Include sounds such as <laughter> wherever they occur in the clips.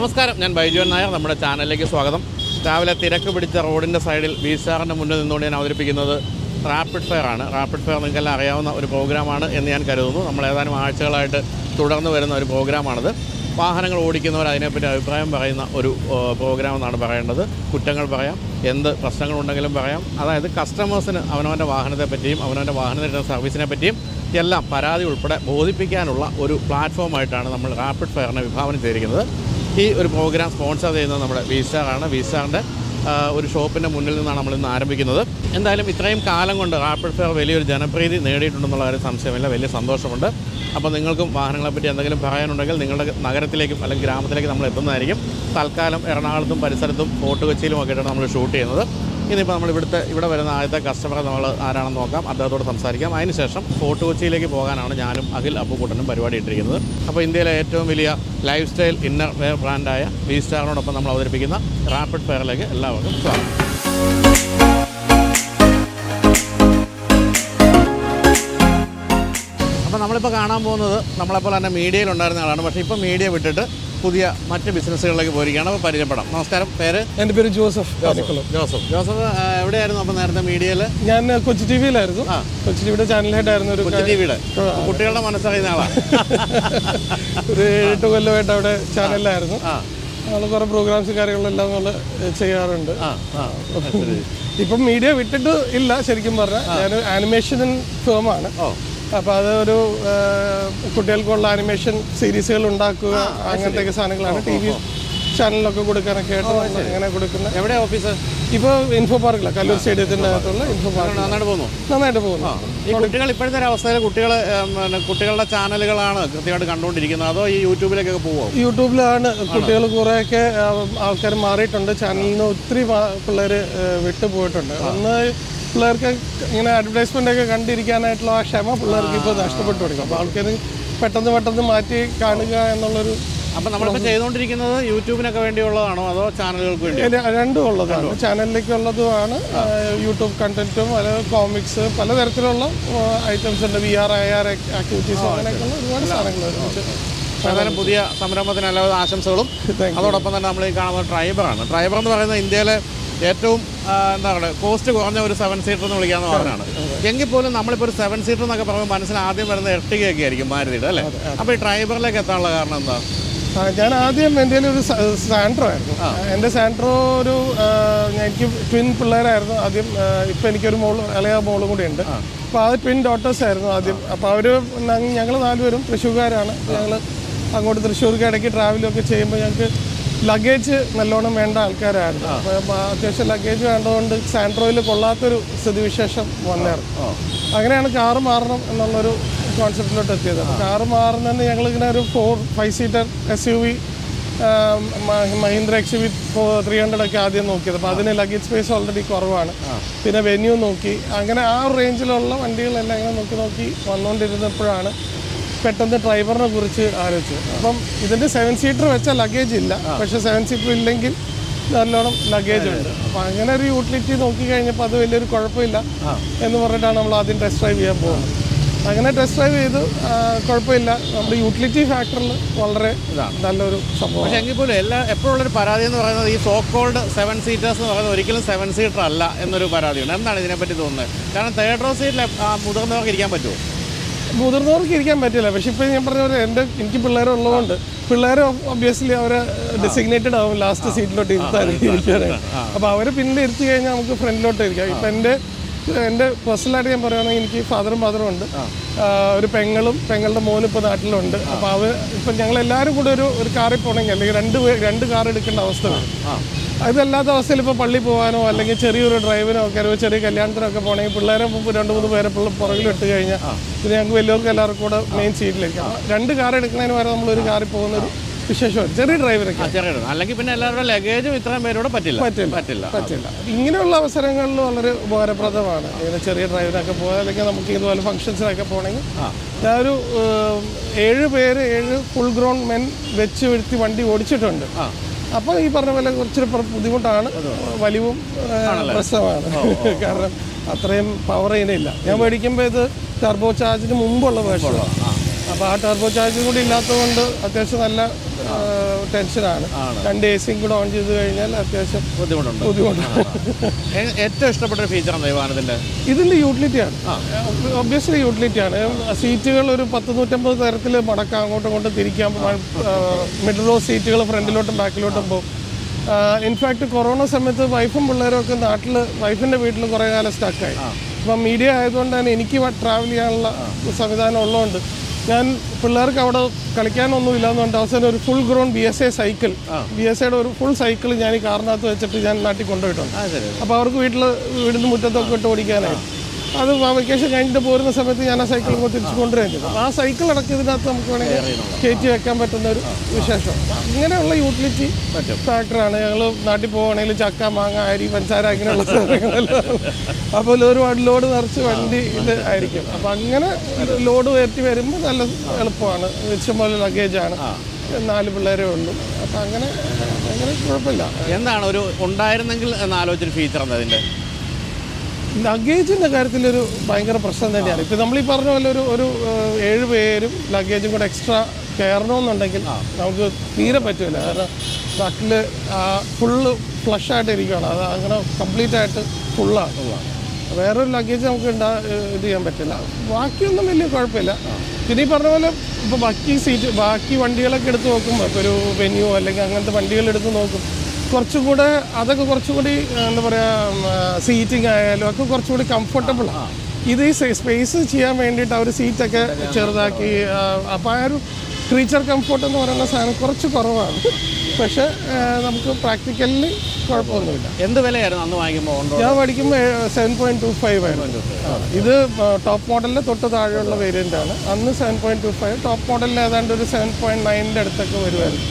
നമസ്കാരം ഞാൻ ബൈജുവൻ നായർ നമ്മുടെ ചാനലിലേക്ക് സ്വാഗതം. രാവിലെ തിരക്ക് പിടിച്ച റോഡിന്റെ സൈഡിൽ വീശാറിന്റെ മുന്നിൽ നിന്നുകൊണ്ട് ഞാൻ അവതരിപ്പിക്കുന്നത് റാപ്പിഡ് ഫയർ ആണ്. റാപ്പിഡ് ഫയർ നിങ്ങൾക്കെല്ലാം അറിയാവുന്ന ഒരു പ്രോഗ്രാമാണ് എന്ന് ഞാൻ കരുതുന്നു. നമ്മൾ ഏതാനും ആഴ്ചകളായിട്ട് തുടർന്ന് വരുന്ന ഒരു പ്രോഗ്രാമാണിത്. വാഹനങ്ങൾ ഓടിക്കുന്നവർ അതിനെപ്പറ്റി അഭിപ്രായം പറയുന്ന ഒരു പ്രോഗ്രാം എന്നാണ് പറയേണ്ടത്. കുറ്റങ്ങൾ പറയാം എന്ത് പ്രശ്നങ്ങളുണ്ടെങ്കിലും പറയാം. അതായത് കസ്റ്റമേഴ്സിന് അവനവന്റെ വാഹനത്തെ പറ്റിയും അവനവന്റെ വാഹനത്തിന്റെ സർവീസിനെ പറ്റിയും എല്ലാം പരാതി ഉൾപ്പെടെ ബോധിപ്പിക്കാനുള്ള ഒരു പ്ലാറ്റ്ഫോമായിട്ടാണ് നമ്മൾ റാപ്പിഡ് ഫയറിനെ വിഭാവനം ചെയ്തിരിക്കുന്നത്. ഈ ഒരു പ്രോഗ്രാം സ്പോൺസർ ചെയ്യുന്നത് നമ്മുടെ വിസാറാണ് വിസാറിന്റെ ഒരു ഷോപ്പിന്റെ മുന്നിൽ നിന്നാണ് നമ്മൾ ഇന്ന് ആരംഭിക്കുന്നത്. എന്തായാലും ഇത്രയും കാലം കൊണ്ട് ആപ്പിൾ ഫെയർ വലിയൊരു ജനപ്രീതി നേടിയിട്ടുണ്ടെന്നുള്ള കാര്യം സംശയമില്ല. വലിയ സന്തോഷമുണ്ട്. അപ്പോൾ നിങ്ങൾക്കും വാഹനങ്ങളെപ്പറ്റി എന്തെങ്കിലും പറയാനുണ്ടെങ്കിൽ നിങ്ങളുടെ നഗരത്തിലേക്കും അല്ലെങ്കിൽ ഗ്രാമത്തിലേക്കും നമ്മൾ എത്തുന്നതായിരിക്കും തൽക്കാലം എറണാകുളത്തും പരിസരത്തും ഫോർട്ട് കൊച്ചിയിലും ഒക്കെയാണ് നമ്മൾ ഷൂട്ട് ചെയ്യുന്നത്. ഇനിയിപ്പോൾ നമ്മൾ ഇവിടുത്തെ ഇവിടെ വരുന്ന ആദ്യത്തെ കസ്റ്റമറെ നമ്മൾ ആരാണെന്ന് നോക്കാം. അദ്ദേഹത്തോട് സംസാരിക്കാം. അതിനുശേഷം ഫോർട്ട് കൊച്ചിയിലേക്ക് പോകാനാണ് ഞാനും അഖിൽ അപ്പുക്കൂട്ടനും പരിപാടി ഇട്ടിരിക്കുന്നത്. അപ്പോൾ ഇന്ത്യയിലെ ഏറ്റവും വലിയ ലൈഫ് സ്റ്റൈൽ ഇന്നർ വെയർ ബ്രാൻഡായ വി സ്റ്റാറിനോടൊപ്പം നമ്മൾ അവതരിപ്പിക്കുന്ന റാപ്പിഡ് ഫെയറിലേക്ക് എല്ലാവർക്കും സ്വാഗതം. അപ്പോൾ നമ്മളിപ്പോൾ കാണാൻ പോകുന്നത് നമ്മളെപ്പോലെ തന്നെ മീഡിയയിൽ ഉണ്ടായിരുന്ന ആളാണ്. പക്ഷേ ഇപ്പോൾ മീഡിയ വിട്ടിട്ട് പുതിയ മറ്റ് ബിസിനസ്സുകളിലേക്ക് പോയിരിക്കുകയാണ്. അപ്പോൾ പരിചയപ്പെടാം. നമസ്കാരം. പേര്? എന്റെ പേര് ജോസഫ് ജോസഫ്. ജോസഫ് എവിടെയായിരുന്നു അപ്പോൾ നേരത്തെ മീഡിയയിൽ ഞാൻ കൊച്ചി ടി വിയിലായിരുന്നു. കൊച്ചി ടിവിയുടെ ചാനൽ ഹെഡായിരുന്നു ഒരു കൊച്ചി ടി വിയുടെ കുട്ടികളുടെ മനസ്സറിയുന്ന ആളാണ് <laughs> ഒരു എട്ട് കൊല്ലമായിട്ട് അവിടെ ചാനലിലായിരുന്നു. ആ. നമ്മൾ കുറേ പ്രോഗ്രാംസ് കാര്യങ്ങളെല്ലാം നമ്മൾ ചെയ്യാറുണ്ട്. ഇപ്പം മീഡിയ വിട്ടിട്ട് ഇല്ല ശരിക്കും പറഞ്ഞാൽ. ഞാൻ ആനിമേഷൻ ഫേമാണ്. ഓ. അപ്പോൾ അത് ഒരു കുട്ടികൾക്കുള്ള ആനിമേഷൻ സീരീസുകൾ ഉണ്ടാക്കുക അങ്ങനത്തെ സാധനങ്ങളാണ്. ടി വി ചാനലിലൊക്കെ കൊടുക്കാനൊക്കെ ആയിട്ട് അങ്ങനെ കൊടുക്കുന്ന എവിടെ ഓഫീസ്? ഇപ്പോൾ ഇൻഫോ പാർക്കിലാണ് കല്ലൂർ സ്റ്റേഡിയത്തിന്റെ അകത്തുള്ള ഇൻഫോ പാർക്ക് നന്നായിട്ട് പോകുന്നു? നന്നായിട്ട് പോകുന്നു. ഈ കുട്ടികൾ ഇപ്പോഴത്തെ ഒരു അവസ്ഥയിൽ കുട്ടികൾ കുട്ടികളുടെ ചാനലുകളാണ് കൃത്യമായിട്ട് കണ്ടുകൊണ്ടിരിക്കുന്നത്. അതോ ഈ യൂട്യൂബിലേക്കൊക്കെ പോകുമോ യൂട്യൂബിലാണ് കുട്ടികൾ കുറേയൊക്കെ ആൾക്കാർ മാറിയിട്ടുണ്ട്. ചാനലിൽ നിന്ന് ഒത്തിരി പിള്ളേർ വിട്ടുപോയിട്ടുണ്ട്. ഒന്ന് പിള്ളേർക്ക് ഇങ്ങനെ അഡ്വർടൈസ്മെന്റ് ഒക്കെ കണ്ടിരിക്കാനായിട്ടുള്ള ആ ക്ഷമ പിള്ളേർക്ക് ഇപ്പോൾ നഷ്ടപ്പെട്ടു തുടങ്ങി. അപ്പോൾ ആൾക്കാർ പെട്ടെന്ന് പെട്ടെന്ന് മാറ്റി കാണുക എന്നുള്ളൊരു അപ്പം നമ്മളിപ്പോൾ ചെയ്തുകൊണ്ടിരിക്കുന്നത് യൂട്യൂബിനൊക്കെ വേണ്ടിയുള്ളതാണോ അതോ ചാനലുകൾക്ക് വേണ്ടി രണ്ടും ഉള്ളതാണ്. ചാനലിലേക്കുള്ളതുമാണ് യൂട്യൂബ് കണ്ടന്റും പല കോമിക്സ് പലതരത്തിലുള്ള ഐറ്റംസ് ഉണ്ട്. വി ആർ ഐ ആർ ആക്ടിവിറ്റീസും അങ്ങനെയൊക്കെയുള്ള ഒരുപാട് സാധനങ്ങൾ ഏതായാലും പുതിയ സംരംഭത്തിന് അല്ലാതെ ആശംസകളും. അതോടൊപ്പം തന്നെ നമ്മൾ ഈ കാണുന്ന ഡ്രൈവറാണ് ഡ്രൈവർ എന്ന് പറയുന്നത് ഇന്ത്യയിലെ ഏറ്റവും എന്താ പറയുക കോസ്റ്റ് കുറഞ്ഞ ഒരു സെവൻ സീറ്റർ എന്ന് വിളിക്കാന്ന് പറഞ്ഞാണ് എങ്കിൽ പോലും നമ്മളിപ്പോൾ ഒരു സെവൻ സീറ്റർ എന്നൊക്കെ പറയുമ്പോൾ മനസ്സിൽ ആദ്യം വരുന്ന എർട്ടികയൊക്കെ ആയിരിക്കും മാരുതിയുടെ അല്ലേ? അപ്പോൾ ഈ ഡ്രൈവറിലേക്ക് എത്താനുള്ള കാരണം എന്താ? ഞാൻ ആദ്യം എന്റെ ഒരു സാൻട്രോ ആയിരുന്നു. എന്റെ സാൻട്രോ ഒരു എനിക്ക് ട്വിൻ പിള്ളേരായിരുന്നു ആദ്യം ഇപ്പം എനിക്കൊരു മോൾ ഇളയ മോളും കൂടി ഉണ്ട്. അപ്പോൾ അത് ട്വിൻ ഡോട്ടേഴ്സ് ആയിരുന്നു ആദ്യം. അപ്പോൾ അവർ ഞങ്ങൾ നാലുപേരും തൃശ്ശൂർക്കാരാണ്. ഞങ്ങൾ അങ്ങോട്ട് തൃശ്ശൂർക്ക് ഇടയ്ക്ക് ട്രാവലൊക്കെ ചെയ്യുമ്പോൾ ഞങ്ങൾക്ക് ലഗേജ് നല്ലോണം വേണ്ട ആൾക്കാരായിരുന്നു. അത്യാവശ്യം ലഗേജ് വേണ്ടതുകൊണ്ട് സാൻഡ്രോയിൽ കൊള്ളാത്തൊരു സ്ഥിതിവിശേഷം വന്നായിരുന്നു അങ്ങനെയാണ് കാറ് മാറണം എന്നുള്ളൊരു കോൺസെപ്റ്റിലോട്ട് എത്തിയത്. കാറ് മാറുന്നതിന് ഞങ്ങളിങ്ങനെ ഒരു four five seater S U V Mahindra X V V three hundred ഒക്കെ ആദ്യം നോക്കിയത്. അപ്പോൾ അതിന് ലഗേജ് സ്പേസ് ഓൾറെഡി കുറവാണ്. പിന്നെ വെന്യൂ നോക്കി. അങ്ങനെ ആ റേഞ്ചിലുള്ള വണ്ടികളെല്ലാം ഇങ്ങനെ നോക്കി നോക്കി വന്നുകൊണ്ടിരുന്നപ്പോഴാണ് പെട്ടെന്ന് ഡ്രൈവറിനെ കുറിച്ച് ആലോചിച്ചു. അപ്പം ഇതിന്റെ സെവൻ സീറ്റർ വെച്ച ലഗേജ് ഇല്ല. പക്ഷെ സെവൻ സീറ്റർ ഇല്ലെങ്കിൽ നല്ലോണം ലഗേജ് ഉണ്ട്. അപ്പോൾ അങ്ങനെ ഒരു യൂട്ടിലിറ്റി നോക്കി കഴിഞ്ഞപ്പോൾ അത് വലിയൊരു കുഴപ്പമില്ല എന്ന് പറഞ്ഞിട്ടാണ് നമ്മൾ ആദ്യം ടെസ്റ്റ് ഡ്രൈവ് ചെയ്യാൻ പോകുന്നത്. അങ്ങനെ ടെസ്റ്റ് ഡ്രൈവ് ചെയ്ത്. കുഴപ്പമില്ല. നമ്മുടെ യൂട്ടിലിറ്റി ഫാക്ടറിൽ വളരെ നല്ലൊരു സംഭവം പക്ഷേ എങ്കിൽ പോലും എല്ലാ എപ്പോഴുള്ളൊരു പരാതി എന്ന് പറയുന്നത് ഈ സോ കോൾഡ് സെവൻ സീറ്റേഴ്സ് എന്ന് പറയുന്നത് ഒരിക്കലും സെവൻ സീറ്റർ അല്ല എന്നൊരു പരാതിയുണ്ട്. എന്താണ് ഇതിനെപ്പറ്റി തോന്നുന്നത്? കാരണം തേർഡ് റോ സീറ്റിൽ മുതിർന്നവർക്ക് ഇരിക്കാൻ പറ്റുമോ? മുതിർന്നവർക്ക് ഇരിക്കാൻ പറ്റില്ല. പക്ഷെ ഇപ്പോൾ ഞാൻ പറഞ്ഞ പോലെ എന്റെ എനിക്ക് പിള്ളേരുള്ളതുകൊണ്ട് പിള്ളേർ ഒബ്വിയസ്ലി അവരെ ഡെസിഗ്നേറ്റഡ് ആവും ലാസ്റ്റ് സീറ്റിലോട്ട് ഇരുത്താൻ. ഇരിക്കാനായിട്ട് അപ്പോൾ അവരെ പിന്നിൽ ഇരുത്തി കഴിഞ്ഞാൽ നമുക്ക് ഫ്രണ്ടിലോട്ട് ഇരിക്കാം. ഇപ്പം എന്റെ എന്റെ പേഴ്സണലായിട്ട് ഞാൻ പറയുകയാണെങ്കിൽ എനിക്ക് ഫാദറും മദറും ഉണ്ട്. ഒരു പെങ്ങളും പെങ്ങളുടെ മോനും ഇപ്പോൾ നാട്ടിലുണ്ട്. അപ്പോൾ അവർ ഇപ്പം ഞങ്ങൾ എല്ലാവരും കൂടെ ഒരു ഒരു കാറിൽ പോകണമെങ്കിൽ അല്ലെങ്കിൽ രണ്ട് രണ്ട് കാർ എടുക്കേണ്ട അവസ്ഥ അതല്ലാത്ത അവസ്ഥയിൽ ഇപ്പോൾ പള്ളി പോകാനോ അല്ലെങ്കിൽ ചെറിയൊരു ഡ്രൈവിനോ ഒക്കെ ഒരു ചെറിയ കല്യാണത്തിനൊക്കെ പോകണമെങ്കിൽ പിള്ളേരെ രണ്ട് മൂന്ന് പേരെ പിള്ളേർ പുറകിൽ ഇട്ട് കഴിഞ്ഞാൽ പിന്നെ ഞങ്ങൾക്ക് വലിയവർക്ക് എല്ലാവർക്കും കൂടെ മെയിൻ സീറ്റിലേക്ക് രണ്ട് കാർ എടുക്കുന്നതിന് വരെ നമ്മൾ ഒരു കാറിൽ പോകുന്ന ഒരു വിശേഷമാണ് ചെറിയ ഡ്രൈവറൊക്കെ ചെറിയ അല്ലെങ്കിൽ പിന്നെ എല്ലാവരുടെ ലഗേജും ഇത്രയും പേരോട് പറ്റില്ല. പറ്റില്ല. പറ്റില്ല. പറ്റില്ല. ഇങ്ങനെയുള്ള അവസരങ്ങളിൽ വളരെ ഉപകാരപ്രദമാണ്. ഇങ്ങനെ ചെറിയ ഡ്രൈവറൊക്കെ പോകാൻ അല്ലെങ്കിൽ നമുക്ക് ഇതുപോലെ ഫംഗ്ഷൻസിനൊക്കെ പോകണമെങ്കിൽ ഞാനൊരു ഒരു ഏഴ് പേര് ഏഴ് ഫുൾ ഗ്രോൺ മെൻ വെച്ച് വീഴ്ത്തി വണ്ടി ഓടിച്ചിട്ടുണ്ട്. അപ്പോൾ ഈ പറഞ്ഞ പോലെ കുറച്ചൊരു ബുദ്ധിമുട്ടാണ്. വലിവും പ്രശ്നമാണ്. <laughs> കാരണം അത്രയും പവർ ഇതിനില്ല ഞാൻ മേടിക്കുമ്പോൾ ഇത് ടർബോ ചാർജിന് മുമ്പുള്ള വേഷമാണ് അപ്പോൾ ആ. ടർബോ ചാർജും കൂടി ഇല്ലാത്തതുകൊണ്ട് അത്യാവശ്യം നല്ല ടെൻഷനാണ്. രണ്ട് എ സിയും കൂടെ ഓൺ ചെയ്ത് കഴിഞ്ഞാൽ അത്യാവശ്യം ബുദ്ധിമുട്ടുണ്ട്. ബുദ്ധിമുട്ടാണ് ഏറ്റവും ഇഷ്ടപ്പെട്ട ഫീച്ചർ ഇതിന്റെ വാഹനത്തിന്റെ ആണ് യൂട്ടിലിറ്റിയാണ്. ഒബ്വിയസ്ലി യൂട്ടിലിറ്റിയാണ്. സീറ്റുകൾ ഒരു പത്ത് നൂറ്റമ്പത് തരത്തിൽ മടക്കാം അങ്ങോട്ടും ഇങ്ങോട്ടും തിരിക്കാൻ മിഡിൽ റോ സീറ്റുകൾ ഫ്രണ്ടിലോട്ടും ബാക്കിലോട്ടും പോകും. ഇൻഫാക്ട് കൊറോണ സമയത്ത് വൈഫും പിള്ളേരും ഒക്കെ നാട്ടിൽ വൈഫിന്റെ വീട്ടിൽ കുറേ കാലം സ്റ്റക്കായി അപ്പം മീഡിയ ആയതുകൊണ്ട് തന്നെ എനിക്ക് ട്രാവൽ ചെയ്യാനുള്ള സംവിധാനം ഉള്ളതുകൊണ്ട് ഞാൻ പിള്ളേർക്ക് അവിടെ കളിക്കാനൊന്നുമില്ല എന്ന് പറഞ്ഞിട്ട് അവസാനം ഒരു full grown B S A cycle B S എയുടെ ഒരു ഫുൾ സൈക്കിൾ ഞാൻ ഈ കാറിനകത്ത് വെച്ചിട്ട് ഞാൻ നാട്ടിൽ കൊണ്ടുപോയിട്ടുണ്ട്. അപ്പോൾ അവർക്ക് വീട്ടിൽ വീടിന് മുറ്റത്തൊക്കെ ഇട്ട് ഓടിക്കാനായി അത് വെക്കേഷൻ കഴിഞ്ഞിട്ട് പോരുന്ന സമയത്ത് ഞാൻ ആ സൈക്കിൾ ഇങ്ങോട്ട് തിരിച്ചു കൊണ്ടുവരാൻ ചെയ്തു ആ സൈക്കിൾ അടക്കം ഇതിനകത്ത് നമുക്ക് വേണമെങ്കിൽ കയറ്റി വെക്കാൻ പറ്റുന്ന ഒരു വിശേഷം. ഇങ്ങനെയുള്ള യൂട്ടിലിറ്റി ഫാക്ടറാണ് ഞങ്ങൾ നാട്ടിൽ പോവുകയാണെങ്കിൽ ചക്ക മാങ്ങ അരി പഞ്ചാര അങ്ങനെയുള്ള സാധനങ്ങളെല്ലാം. അപ്പോൾ ഒരുപാട് ലോഡ് നിറച്ച് വണ്ടി ഇത് ആയിരിക്കും. അപ്പോൾ അങ്ങനെ ലോഡ് കയറ്റി വരുമ്പോൾ നല്ല എളുപ്പമാണ്. ഇഷ്ടംപോലെ ലഗേജാണ് നാല് പിള്ളേരേ ഉള്ളൂ. അപ്പം അങ്ങനെ അങ്ങനെ കുഴപ്പമില്ല. എന്താണ് ഒരു ഉണ്ടായിരുന്നെങ്കിൽ എന്നാലോചിച്ചൊരു ഫീച്ചർ എന്താ ലഗേജിന്റെ കാര്യത്തിലൊരു ഭയങ്കര പ്രശ്നം തന്നെയാണ്. ഇപ്പം നമ്മൾ ഈ പറഞ്ഞ പോലെ ഒരു ഒരു ഏഴ് പേരും ലഗേജും കൂടെ എക്സ്ട്രാ കയറണമെന്നുണ്ടെങ്കിൽ നമുക്ക് തീരെ പറ്റില്ല കാരണം ട്രക്കിൽ ഫുള്ള് ഫ്ലഷ് ആയിട്ട് ഇരിക്കുകയാണ്. അത് അങ്ങനെ കംപ്ലീറ്റ് ആയിട്ട് ഫുള്ളാണ് വേറൊരു ലഗേജ് നമുക്ക് ഉണ്ടാ ഇത് ചെയ്യാൻ പറ്റില്ല. ബാക്കിയൊന്നും വലിയ കുഴപ്പമില്ല. പിന്നെ ഈ പറഞ്ഞ പോലെ ഇപ്പോൾ ബാക്കി സീറ്റ് ബാക്കി വണ്ടികളൊക്കെ എടുത്ത് നോക്കുമ്പോൾ ഇപ്പോൾ ഒരു വെന്യൂ അല്ലെങ്കിൽ അങ്ങനത്തെ വണ്ടികൾ എടുത്ത് നോക്കും. കുറച്ചും കൂടെ അതൊക്കെ കുറച്ചും കൂടി എന്താ പറയുക സീറ്റിംഗ് ആയാലും ഒക്കെ കുറച്ചും കൂടി കംഫർട്ടബിളാണ് ഇത് ഈ സ്പേസ് ചെയ്യാൻ വേണ്ടിയിട്ട് അവർ സീറ്റൊക്കെ ചെറുതാക്കി അപ്പോൾ ആ ഒരു ക്രീച്ചർ കംഫർട്ട് എന്ന് പറയുന്ന സാധനം കുറച്ച് കുറവാണ്. പക്ഷേ നമുക്ക് പ്രാക്ടിക്കലി കുഴപ്പമൊന്നുമില്ല. എന്ത് വിലയായിരുന്നു അന്ന് വാങ്ങിക്കുമ്പോൾ ഞാൻ പഠിക്കുമ്പോൾ സെവൻ പോയിന്റ് ടു ഫൈവ് ആയിരുന്നു. ഇത് ടോപ്പ് മോഡലിന്റെ തൊട്ട് താഴെയുള്ള വേരിയന്റ് ആണ്. അന്ന് seven point two five top മോഡലിൽ ഏതാണ്ട് ഒരു സെവൻ പോയിന്റ് നയന്റെ അടുത്തൊക്കെ വരുമായിരുന്നു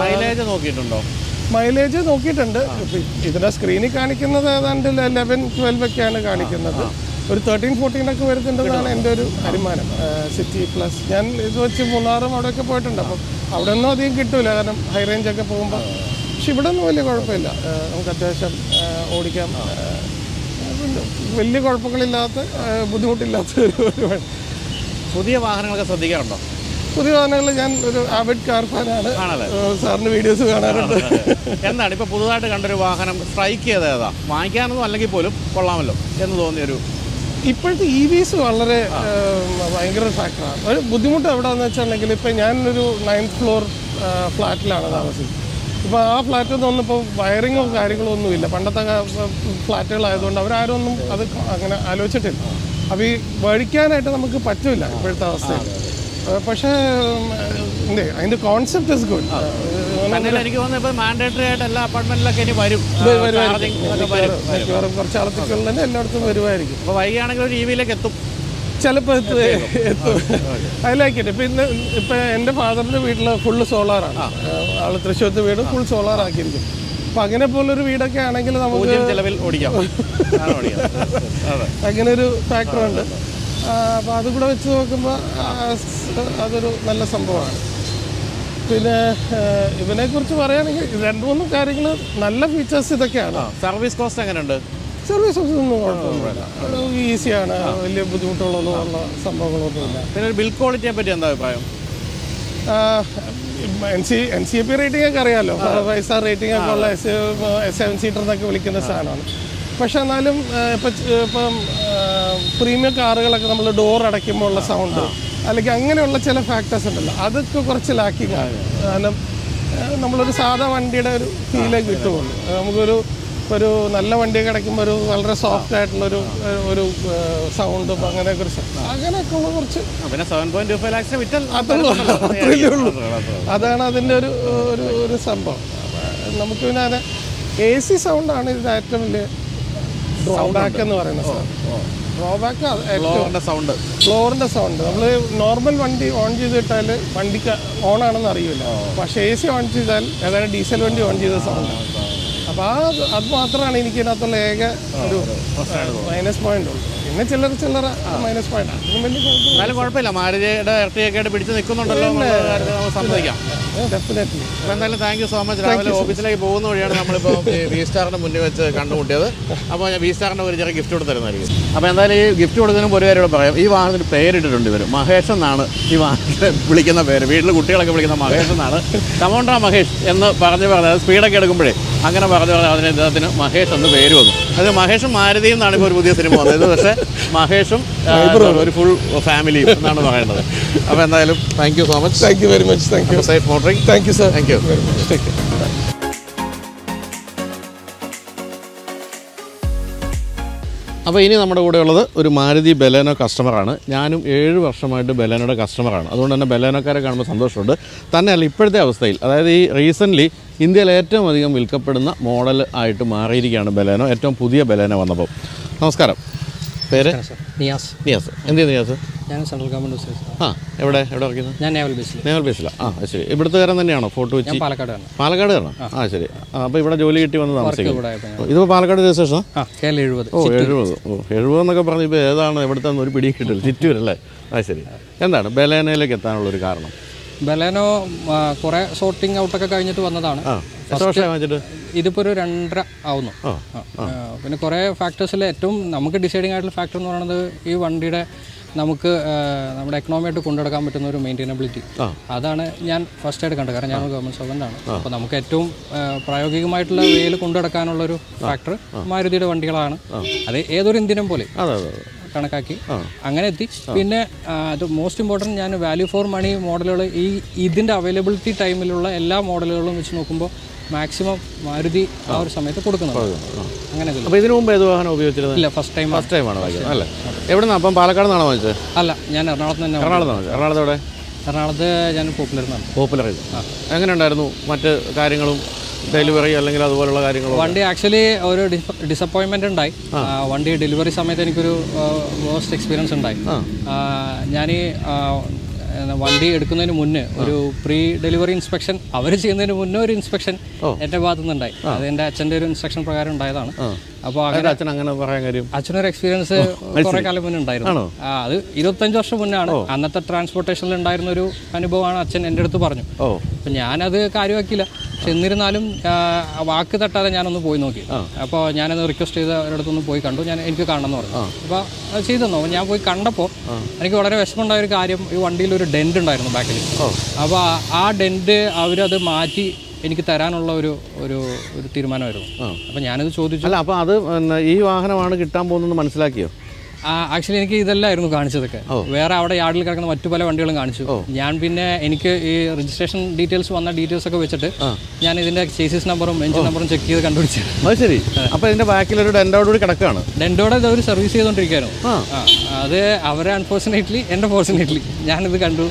മൈലേജ് നോക്കിയിട്ടുണ്ടോ? മൈലേജ് നോക്കിയിട്ടുണ്ട്. ഇതിന്റെ സ്ക്രീനിൽ കാണിക്കുന്നത് ഏതാണ്ട് ലെവൻ ട്വൽവ് ഒക്കെയാണ് കാണിക്കുന്നത്. ഒരു തേർട്ടീൻ ഫോർട്ടീൻ ഒക്കെ വരുന്നുണ്ടെന്നാണ് എന്റെ ഒരു അനുമാനം. സിറ്റി പ്ലസ് ഞാൻ ഇത് വെച്ച് മൂന്നാറും അവിടെയൊക്കെ പോയിട്ടുണ്ട്. അപ്പം അവിടെ ഒന്നും അധികം കിട്ടില്ല കാരണം ഹൈ റേഞ്ച് ഒക്കെ പോകുമ്പോൾ പക്ഷെ ഇവിടെ ഒന്നും വലിയ കുഴപ്പമില്ല. നമുക്ക് അത്യാവശ്യം ഓടിക്കാം. വലിയ കുഴപ്പങ്ങളില്ലാത്ത ബുദ്ധിമുട്ടില്ലാത്ത ഒരു. പുതിയ വാഹനങ്ങളൊക്കെ ശ്രദ്ധിക്കാറുണ്ടോ? പുതിയ വാഹനങ്ങളിൽ ഞാൻ ഒരു ആവിഡ് കാർ ഫാനാണ്. സാറിന് സാറിന്റെ വീഡിയോസ് കാണാറുണ്ട്. എന്താണ് ഇപ്പൊ പുതുതായിട്ട് കണ്ടൊരു വാഹനം സ്ട്രൈക്ക് ചെയ്ത ഏതാ? വാങ്ങിക്കാനൊന്നും അല്ലെങ്കിൽ പോലും കൊള്ളാമല്ലോ എന്ന് തോന്നിയൊരു ഇപ്പോഴത്തെ ഇ വിസ് വളരെ ഭയങ്കര ഫാക്ടറാണ് ഒരു ബുദ്ധിമുട്ട് എവിടെയാണെന്ന് വെച്ചിട്ടുണ്ടെങ്കിൽ ഇപ്പം ഞാനൊരു നയൻത് ഫ്ലോർ ഫ്ലാറ്റിലാണ് താമസിക്കുന്നത് ഇപ്പോൾ ആ ഫ്ലാറ്റിൽ നിന്നൊന്നും ഇപ്പോൾ വയറിങ്ങോ കാര്യങ്ങളോ ഒന്നുമില്ല. പണ്ടത്തെ ഫ്ലാറ്റുകളായതുകൊണ്ട് അവരാരും ഒന്നും അത് അങ്ങനെ ആലോചിച്ചിട്ടില്ല. അപ്പോൾ ഈ വഴിക്കാനായിട്ട് നമുക്ക് പറ്റില്ല ഇപ്പോഴത്തെ അവസ്ഥയിൽ. പക്ഷേ അതിന്റെ കോൺസെപ്റ്റ് ഇസ് ഗുഡ് എനിക്ക് തോന്നുന്നു മാൻഡേറ്ററി ആയിട്ട് എല്ലാ അപ്പാർട്ട്മെന്റിലൊക്കെ ഇനി വരും. വരും മിക്കവാറും കുറച്ച് ആളത്തേക്കുള്ള തന്നെ എല്ലായിടത്തും വരുമായിരിക്കും. അപ്പോൾ വൈകിയാണെങ്കിൽ ഒരു ടിവിയിലേക്ക് എത്തും. ചിലപ്പോൾ എത്തും അതിലാക്കിയിട്ട് ഇപ്പം ഇന്ന് ഇപ്പം എന്റെ ഫാദറിന്റെ വീട്ടിൽ ഫുള്ള് സോളാറാണ് ആൾ തൃശ്ശൂരത്തെ വീട് ഫുൾ സോളാർ ആക്കിയിരിക്കും. അപ്പം അങ്ങനെ പോലൊരു വീടൊക്കെ ആണെങ്കിൽ നമുക്ക് ചെലവിൽ ഓടിക്കാം. അങ്ങനെ ഒരു ഫാക്ടറുണ്ട് അപ്പോൾ അതും കൂടെ വെച്ച് നോക്കുമ്പോൾ അതൊരു നല്ല സംഭവമാണ്. പിന്നെ ഇവനെക്കുറിച്ച് പറയുകയാണെങ്കിൽ രണ്ട് മൂന്ന് കാര്യങ്ങൾ നല്ല ഫീച്ചേഴ്സ് ഇതൊക്കെയാണ്. സർവീസ് കോസ്റ്റ് എങ്ങനെയുണ്ട്? സർവീസ് കോസ്റ്റ് ഒന്നും കുഴപ്പമൊന്നുമില്ല. ഈസിയാണ് വലിയ ബുദ്ധിമുട്ടുള്ളതൊന്നും ഉള്ള സംഭവങ്ങളൊന്നുമില്ല. പിന്നെ ബിൽ ക്വാളിറ്റിയെ പറ്റി എന്താ അഭിപ്രായം? N C N C P rating ഒക്കെ അറിയാമല്ലോ ഫൈവ് സ്റ്റാർ റേറ്റിംഗ് ഒക്കെ ഉള്ള സെവൻ സീറ്റർ എന്നൊക്കെ വിളിക്കുന്ന സാധനമാണ്. പക്ഷെ എന്നാലും ഇപ്പം ഇപ്പം പ്രീമിയം കാറുകളൊക്കെ നമ്മൾ ഡോർ അടയ്ക്കുമ്പോൾ ഉള്ള സൗണ്ട് അല്ലെങ്കിൽ അങ്ങനെയുള്ള ചില ഫാക്ടേഴ്സ് ഉണ്ടല്ലോ. അതൊക്കെ കുറച്ച് ലാക്കിങ് ആണ്. കാരണം നമ്മളൊരു സാധാ വണ്ടിയുടെ ഒരു ഫീലേ കിട്ടുകയുള്ളൂ നമുക്കൊരു ഒരു നല്ല വണ്ടി അടയ്ക്കുമ്പോൾ ഒരു വളരെ സോഫ്റ്റ് ആയിട്ടുള്ളൊരു ഒരു- ഒരു സൗണ്ടും അങ്ങനെയൊക്കെ ഒരു അങ്ങനെയൊക്കെ ഉള്ള കുറച്ച് പിന്നെ സെവൻ പോയിന്റ് ഫൈവ് ലാക്സ് വിറ്റാൽ അതുള്ളൂ അത്രയല്ലേ ഉള്ളൂ. അതാണ് അതിന്റെ ഒരു ഒരു ഒരു സംഭവം. നമുക്ക് പിന്നെ അത് എ സി സൗണ്ടാണ് ഇതിന്റെ ഏറ്റവും വലിയ ഡ്രോബാക്ക് എന്ന് പറയുന്ന സാധനം ഡ്രോബാക്ക് ഏറ്റവും സൗണ്ട് ഫ്ലോറിന്റെ സൗണ്ട് നമ്മൾ നോർമൽ വണ്ടി ഓൺ ചെയ്തിട്ടാൽ വണ്ടിക്ക് ഓൺ ആണെന്ന് അറിയില്ല പക്ഷേ എ സി ഓൺ ചെയ്താൽ ഏതായാലും ഡീസൽ വണ്ടി ഓൺ ചെയ്ത സൗണ്ട് അപ്പോൾ ആ അത് മാത്രമാണ് എനിക്ക് ഇതിനകത്തുള്ള ഏക ഒരു മൈനസ് പോയിന്റ് ഉള്ളൂ. പിന്നെ ചില്ലറ ചില്ലറ മൈനസ് പോയിന്റ് എന്നാലും കുഴപ്പമില്ല. മാരുതിയുടെ ഇരട്ടിയൊക്കെ ആയിട്ട് പിടിച്ച് നിൽക്കുന്നുണ്ടല്ലോ സമ്മതിക്കാം. ഡെഫിനറ്റ്ലി എന്തായാലും താങ്ക് യു സോ മച്ച് രാവിലെ ഓഫീസിലേക്ക് പോകുന്ന വഴിയാണ് നമ്മളിപ്പോൾ വി സ്റ്റാറിന്റെ മുന്നിൽ വെച്ച് കണ്ടുമുട്ടിയത്. അപ്പോൾ ഞാൻ വി സ്റ്റാറിന്റെ ഒരു ചെറിയ ഗിഫ്റ്റ് കൊടുത്തരുന്നതായിരിക്കും അപ്പോൾ എന്തായാലും ഈ ഗിഫ്റ്റ് കൊടുക്കുന്നതിന് ഒരു കാര്യം പറയാം. ഈ വാഹനത്തിന് പേരിട്ടിട്ടുണ്ട് ഇവർ മഹേഷ് എന്നാണ് ഈ വാഹനത്തെ വിളിക്കുന്ന പേര്. വീട്ടിൽ കുട്ടികളൊക്കെ വിളിക്കുന്ന മഹേഷ് എന്നാണ്. കമോണ്ട മഹേഷ് എന്ന് പറഞ്ഞു പറഞ്ഞത് സ്പീഡൊക്കെ എടുക്കുമ്പോഴേ അങ്ങനെ പറഞ്ഞു പറഞ്ഞാൽ അതിന് ഇദ്ദേഹത്തിന് മഹേഷ് എന്ന് പേര് വന്നു. അത് മഹേഷും മാരുതിയും എന്നാണ് ഇപ്പോൾ ഒരു പുതിയ സിനിമ വന്നത്. പക്ഷേ മഹേഷും ഒരു ഫുൾ ഫാമിലിയും എന്നാണ് പറയേണ്ടത് അപ്പോൾ എന്തായാലും thank you so much thank you very much thank you safe motoring thank you sir thank you very much thank you അപ്പോൾ ഇനി നമ്മുടെ കൂടെ ഉള്ളത് ഒരു മാരുതി ബലേനോ കസ്റ്റമറാണ് ഞാനും ഏഴ് വർഷമായിട്ട് ബലേനോയുടെ കസ്റ്റമറാണ് അതുകൊണ്ട് തന്നെ ബലേനോക്കാരെ കാണുമ്പോൾ സന്തോഷമുണ്ട്. തന്നെയല്ല ഇപ്പോഴത്തെ അവസ്ഥയിൽ അതായത് ഈ റീസെന്റ്ലി ഇന്ത്യയിൽ ഏറ്റവും അധികം വിൽക്കപ്പെടുന്ന മോഡൽ ആയിട്ട് മാറിയിരിക്കുകയാണ് ബലേനോ. ഏറ്റവും പുതിയ ബലേനോ വന്നപ്പോൾ. നമസ്കാരം. പേര്? നിയാസ്. നിയാസ്. എന്ത് ചെയ്യുന്നു നിയാസ്? ഞാൻ സെൻട്രൽ ഗവൺമെന്റ് ഓഫീസർ ആ എവിടെ? എവിടെ വർക്കുന്നത് ഞാൻ നേവൽ ബേസിൽ. നേവൽ ബേസിലാണ് ആ ശരി. ഇവിടുത്തെ കാരൻ തന്നെയാണോ ഫോട്ടോ വെച്ച്? പാലക്കാട് പാലക്കാട് കാരണം ആ. ശരി. അപ്പോൾ ഇവിടെ ജോലി കിട്ടി വന്ന് താമസിക്കും ഇതിപ്പോൾ പാലക്കാട് രജിസ്ട്രേഷൻ എഴുപത്. ഓ എഴുപത്. ഓ എഴുപത് എന്നൊക്കെ പറഞ്ഞ് ഇപ്പോൾ ഏതാണ് എവിടുത്തെ ഒരു പിടി കിട്ടില്ല. ചിറ്റൂരല്ലേ ആ ശരി. എന്താണ് ബലേനയിലേക്ക് എത്താനുള്ള ഒരു കാരണം? ബലേനോ കുറേ സോർട്ടിങ് ഔട്ടൊക്കെ കഴിഞ്ഞിട്ട് വന്നതാണ്. ഇതിപ്പോൾ ഒരു രണ്ടര ആവുന്നു. പിന്നെ കുറേ ഫാക്ടേഴ്സിൽ ഏറ്റവും നമുക്ക് ഡിസൈഡിങ് ആയിട്ടുള്ള ഫാക്ടർ എന്ന് പറയുന്നത് ഈ വണ്ടിയുടെ നമുക്ക് നമ്മുടെ എക്കണോമിയായിട്ട് കൊണ്ടുനടക്കാൻ പറ്റുന്ന ഒരു മെയിന്റൈനബിലിറ്റി അതാണ് ഞാൻ ഫസ്റ്റ് ആയിട്ട് കണ്ടത്. കാരണം ഞാൻ ഗവൺമെന്റ് സർവന്റ് ആണ്. അപ്പോൾ നമുക്ക് ഏറ്റവും പ്രായോഗികമായിട്ടുള്ള വേയിൽ കൊണ്ടുനടക്കാനുള്ള ഒരു ഫാക്ടർ മാരുതിയുടെ വണ്ടികളാണ്. അത് ഏതൊരു ഇന്ത്യനും പോലെ കണക്കാക്കി അങ്ങനെ എത്തി. പിന്നെ അത് മോസ്റ്റ് ഇമ്പോർട്ടന്റ് ഞാൻ വാല്യൂ ഫോർ മണി മോഡലുകൾ ഈ ഇതിന്റെ അവൈലബിലിറ്റി ടൈമിലുള്ള എല്ലാ മോഡലുകളും വെച്ച് നോക്കുമ്പോൾ മാക്സിമം മാരുതി ആ ഒരു സമയത്ത് കൊടുക്കുന്നത്. അങ്ങനെ അപ്പോൾ ഇതിനു മുമ്പ് ഏത് വാഹനം ഉപയോഗിച്ചിരുന്നത് ഇല്ല ഫസ്റ്റ് ടൈം ഫസ്റ്റ് ടൈമാണ് വാങ്ങിയത് അല്ലേ? എവിടെ നിന്നാണ് അപ്പം പാലക്കാട് നിന്നാണോ വാങ്ങിച്ചത്? അല്ല ഞാൻ എറണാകുളത്ത് തന്നെ എറണാകുളത്ത് വാങ്ങിച്ചത് എറണാകുളത്ത് എവിടെ? എറണാകുളത്ത് ഞാൻ പോപ്പുലർ നിന്നാണ്. പോപ്പുലർ ആ. എങ്ങനെ ഉണ്ടായിരുന്നു മറ്റ് കാര്യങ്ങളും ഡെലിവറി അല്ലെങ്കിൽ അതുപോലുള്ള കാര്യങ്ങൾ വണ്ടി ആക്ച്വലി ഒരു ഡിസപ്പോയിൻമെന്റ് ഉണ്ടായി. വണ്ടി ഡെലിവറി സമയത്ത് എനിക്കൊരു വേസ്റ്റ് എക്സ്പീരിയൻസ് ഉണ്ടായി. ഞാൻ വണ്ടി എടുക്കുന്നതിന് മുന്നേ ഒരു പ്രീ ഡെലിവറി ഇൻസ്പെക്ഷൻ അവർ ചെയ്യുന്നതിന് മുന്നേ ഒരു ഇൻസ്പെക്ഷൻ എന്റെ ഭാഗത്തു നിന്നുണ്ടായി അത് എന്റെ അച്ഛന്റെ ഒരു ഇൻസ്പെക്ഷൻ പ്രകാരം ഉണ്ടായതാണ്. അപ്പോൾ അങ്ങനെ അച്ഛൻ അങ്ങനെ പറയാൻ കാര്യം? അച്ഛനൊരു എക്സ്പീരിയൻസ് കുറെ കാലം മുന്നേ ഉണ്ടായിരുന്നു. അത് ഇരുപത്തഞ്ച് വർഷം മുന്നേ ആണ് അന്നത്തെ ട്രാൻസ്പോർട്ടേഷനിൽ ഉണ്ടായിരുന്ന ഒരു അനുഭവമാണ് അച്ഛൻ എന്റെ അടുത്ത് പറഞ്ഞു. അപ്പം ഞാനത് കാര്യമാക്കിയില്ല. പക്ഷെ എന്നിരുന്നാലും വാക്ക് തട്ടാതെ ഞാനൊന്ന് പോയി നോക്കി. അപ്പോൾ ഞാനത് റിക്വസ്റ്റ് ചെയ്ത് ഒരിടത്തൊന്ന് പോയി കണ്ടു. ഞാൻ എനിക്ക് കാണണമെന്ന് പറഞ്ഞു. അപ്പോൾ അത് ചെയ്തു തന്നു. ഞാൻ പോയി കണ്ടപ്പോൾ എനിക്ക് വളരെ വിഷമമുണ്ടായ ഒരു കാര്യം ഈ വണ്ടിയിൽ ഒരു ഡെന്റ് ഉണ്ടായിരുന്നു ബാക്കിൽ. അപ്പോൾ ആ- ഡെന്റ് അവരത് മാറ്റി എനിക്ക് തരാനുള്ള ഒരു ഒരു ഒരു തീരുമാനമായിരുന്നു. അപ്പോൾ ഞാനത് ചോദിച്ചു. അല്ല അപ്പോൾ അത് ഈ വാഹനമാണ് കിട്ടാൻ പോകുന്നത് മനസ്സിലാക്കിയോ? ആക്ച്വലി എനിക്ക് ഇതല്ലായിരുന്നു കാണിച്ചതൊക്കെ. വേറെ അവിടെ യാർഡിൽ കിടക്കുന്ന മറ്റു പല വണ്ടികളും കാണിച്ചു. ഞാൻ പിന്നെ എനിക്ക് ഈ രജിസ്ട്രേഷൻ ഡീറ്റെയിൽസ് വന്ന ഡീറ്റെയിൽസ് ഒക്കെ വെച്ചിട്ട് ഞാൻ ഇതിന്റെ ചേസിസ് നമ്പറും എഞ്ചിൻ നമ്പറും ചെക്ക് ചെയ്ത് കണ്ടുപിടിച്ചു. ശരി. അപ്പോൾ ഇതിന്റെ ബാക്കിൽ ഒരു ഡെൻഡോടെ കൂടി കിടക്കുകയാണ്. ഡെൻഡോടെ ഇത് അവർ സർവീസ് ആ, അത് അവരെ അൺഫോർച്ചുനേറ്റ്ലി എന്റെ ഫോർച്ചുനേറ്റ്ലി ഞാനിത് കണ്ടു.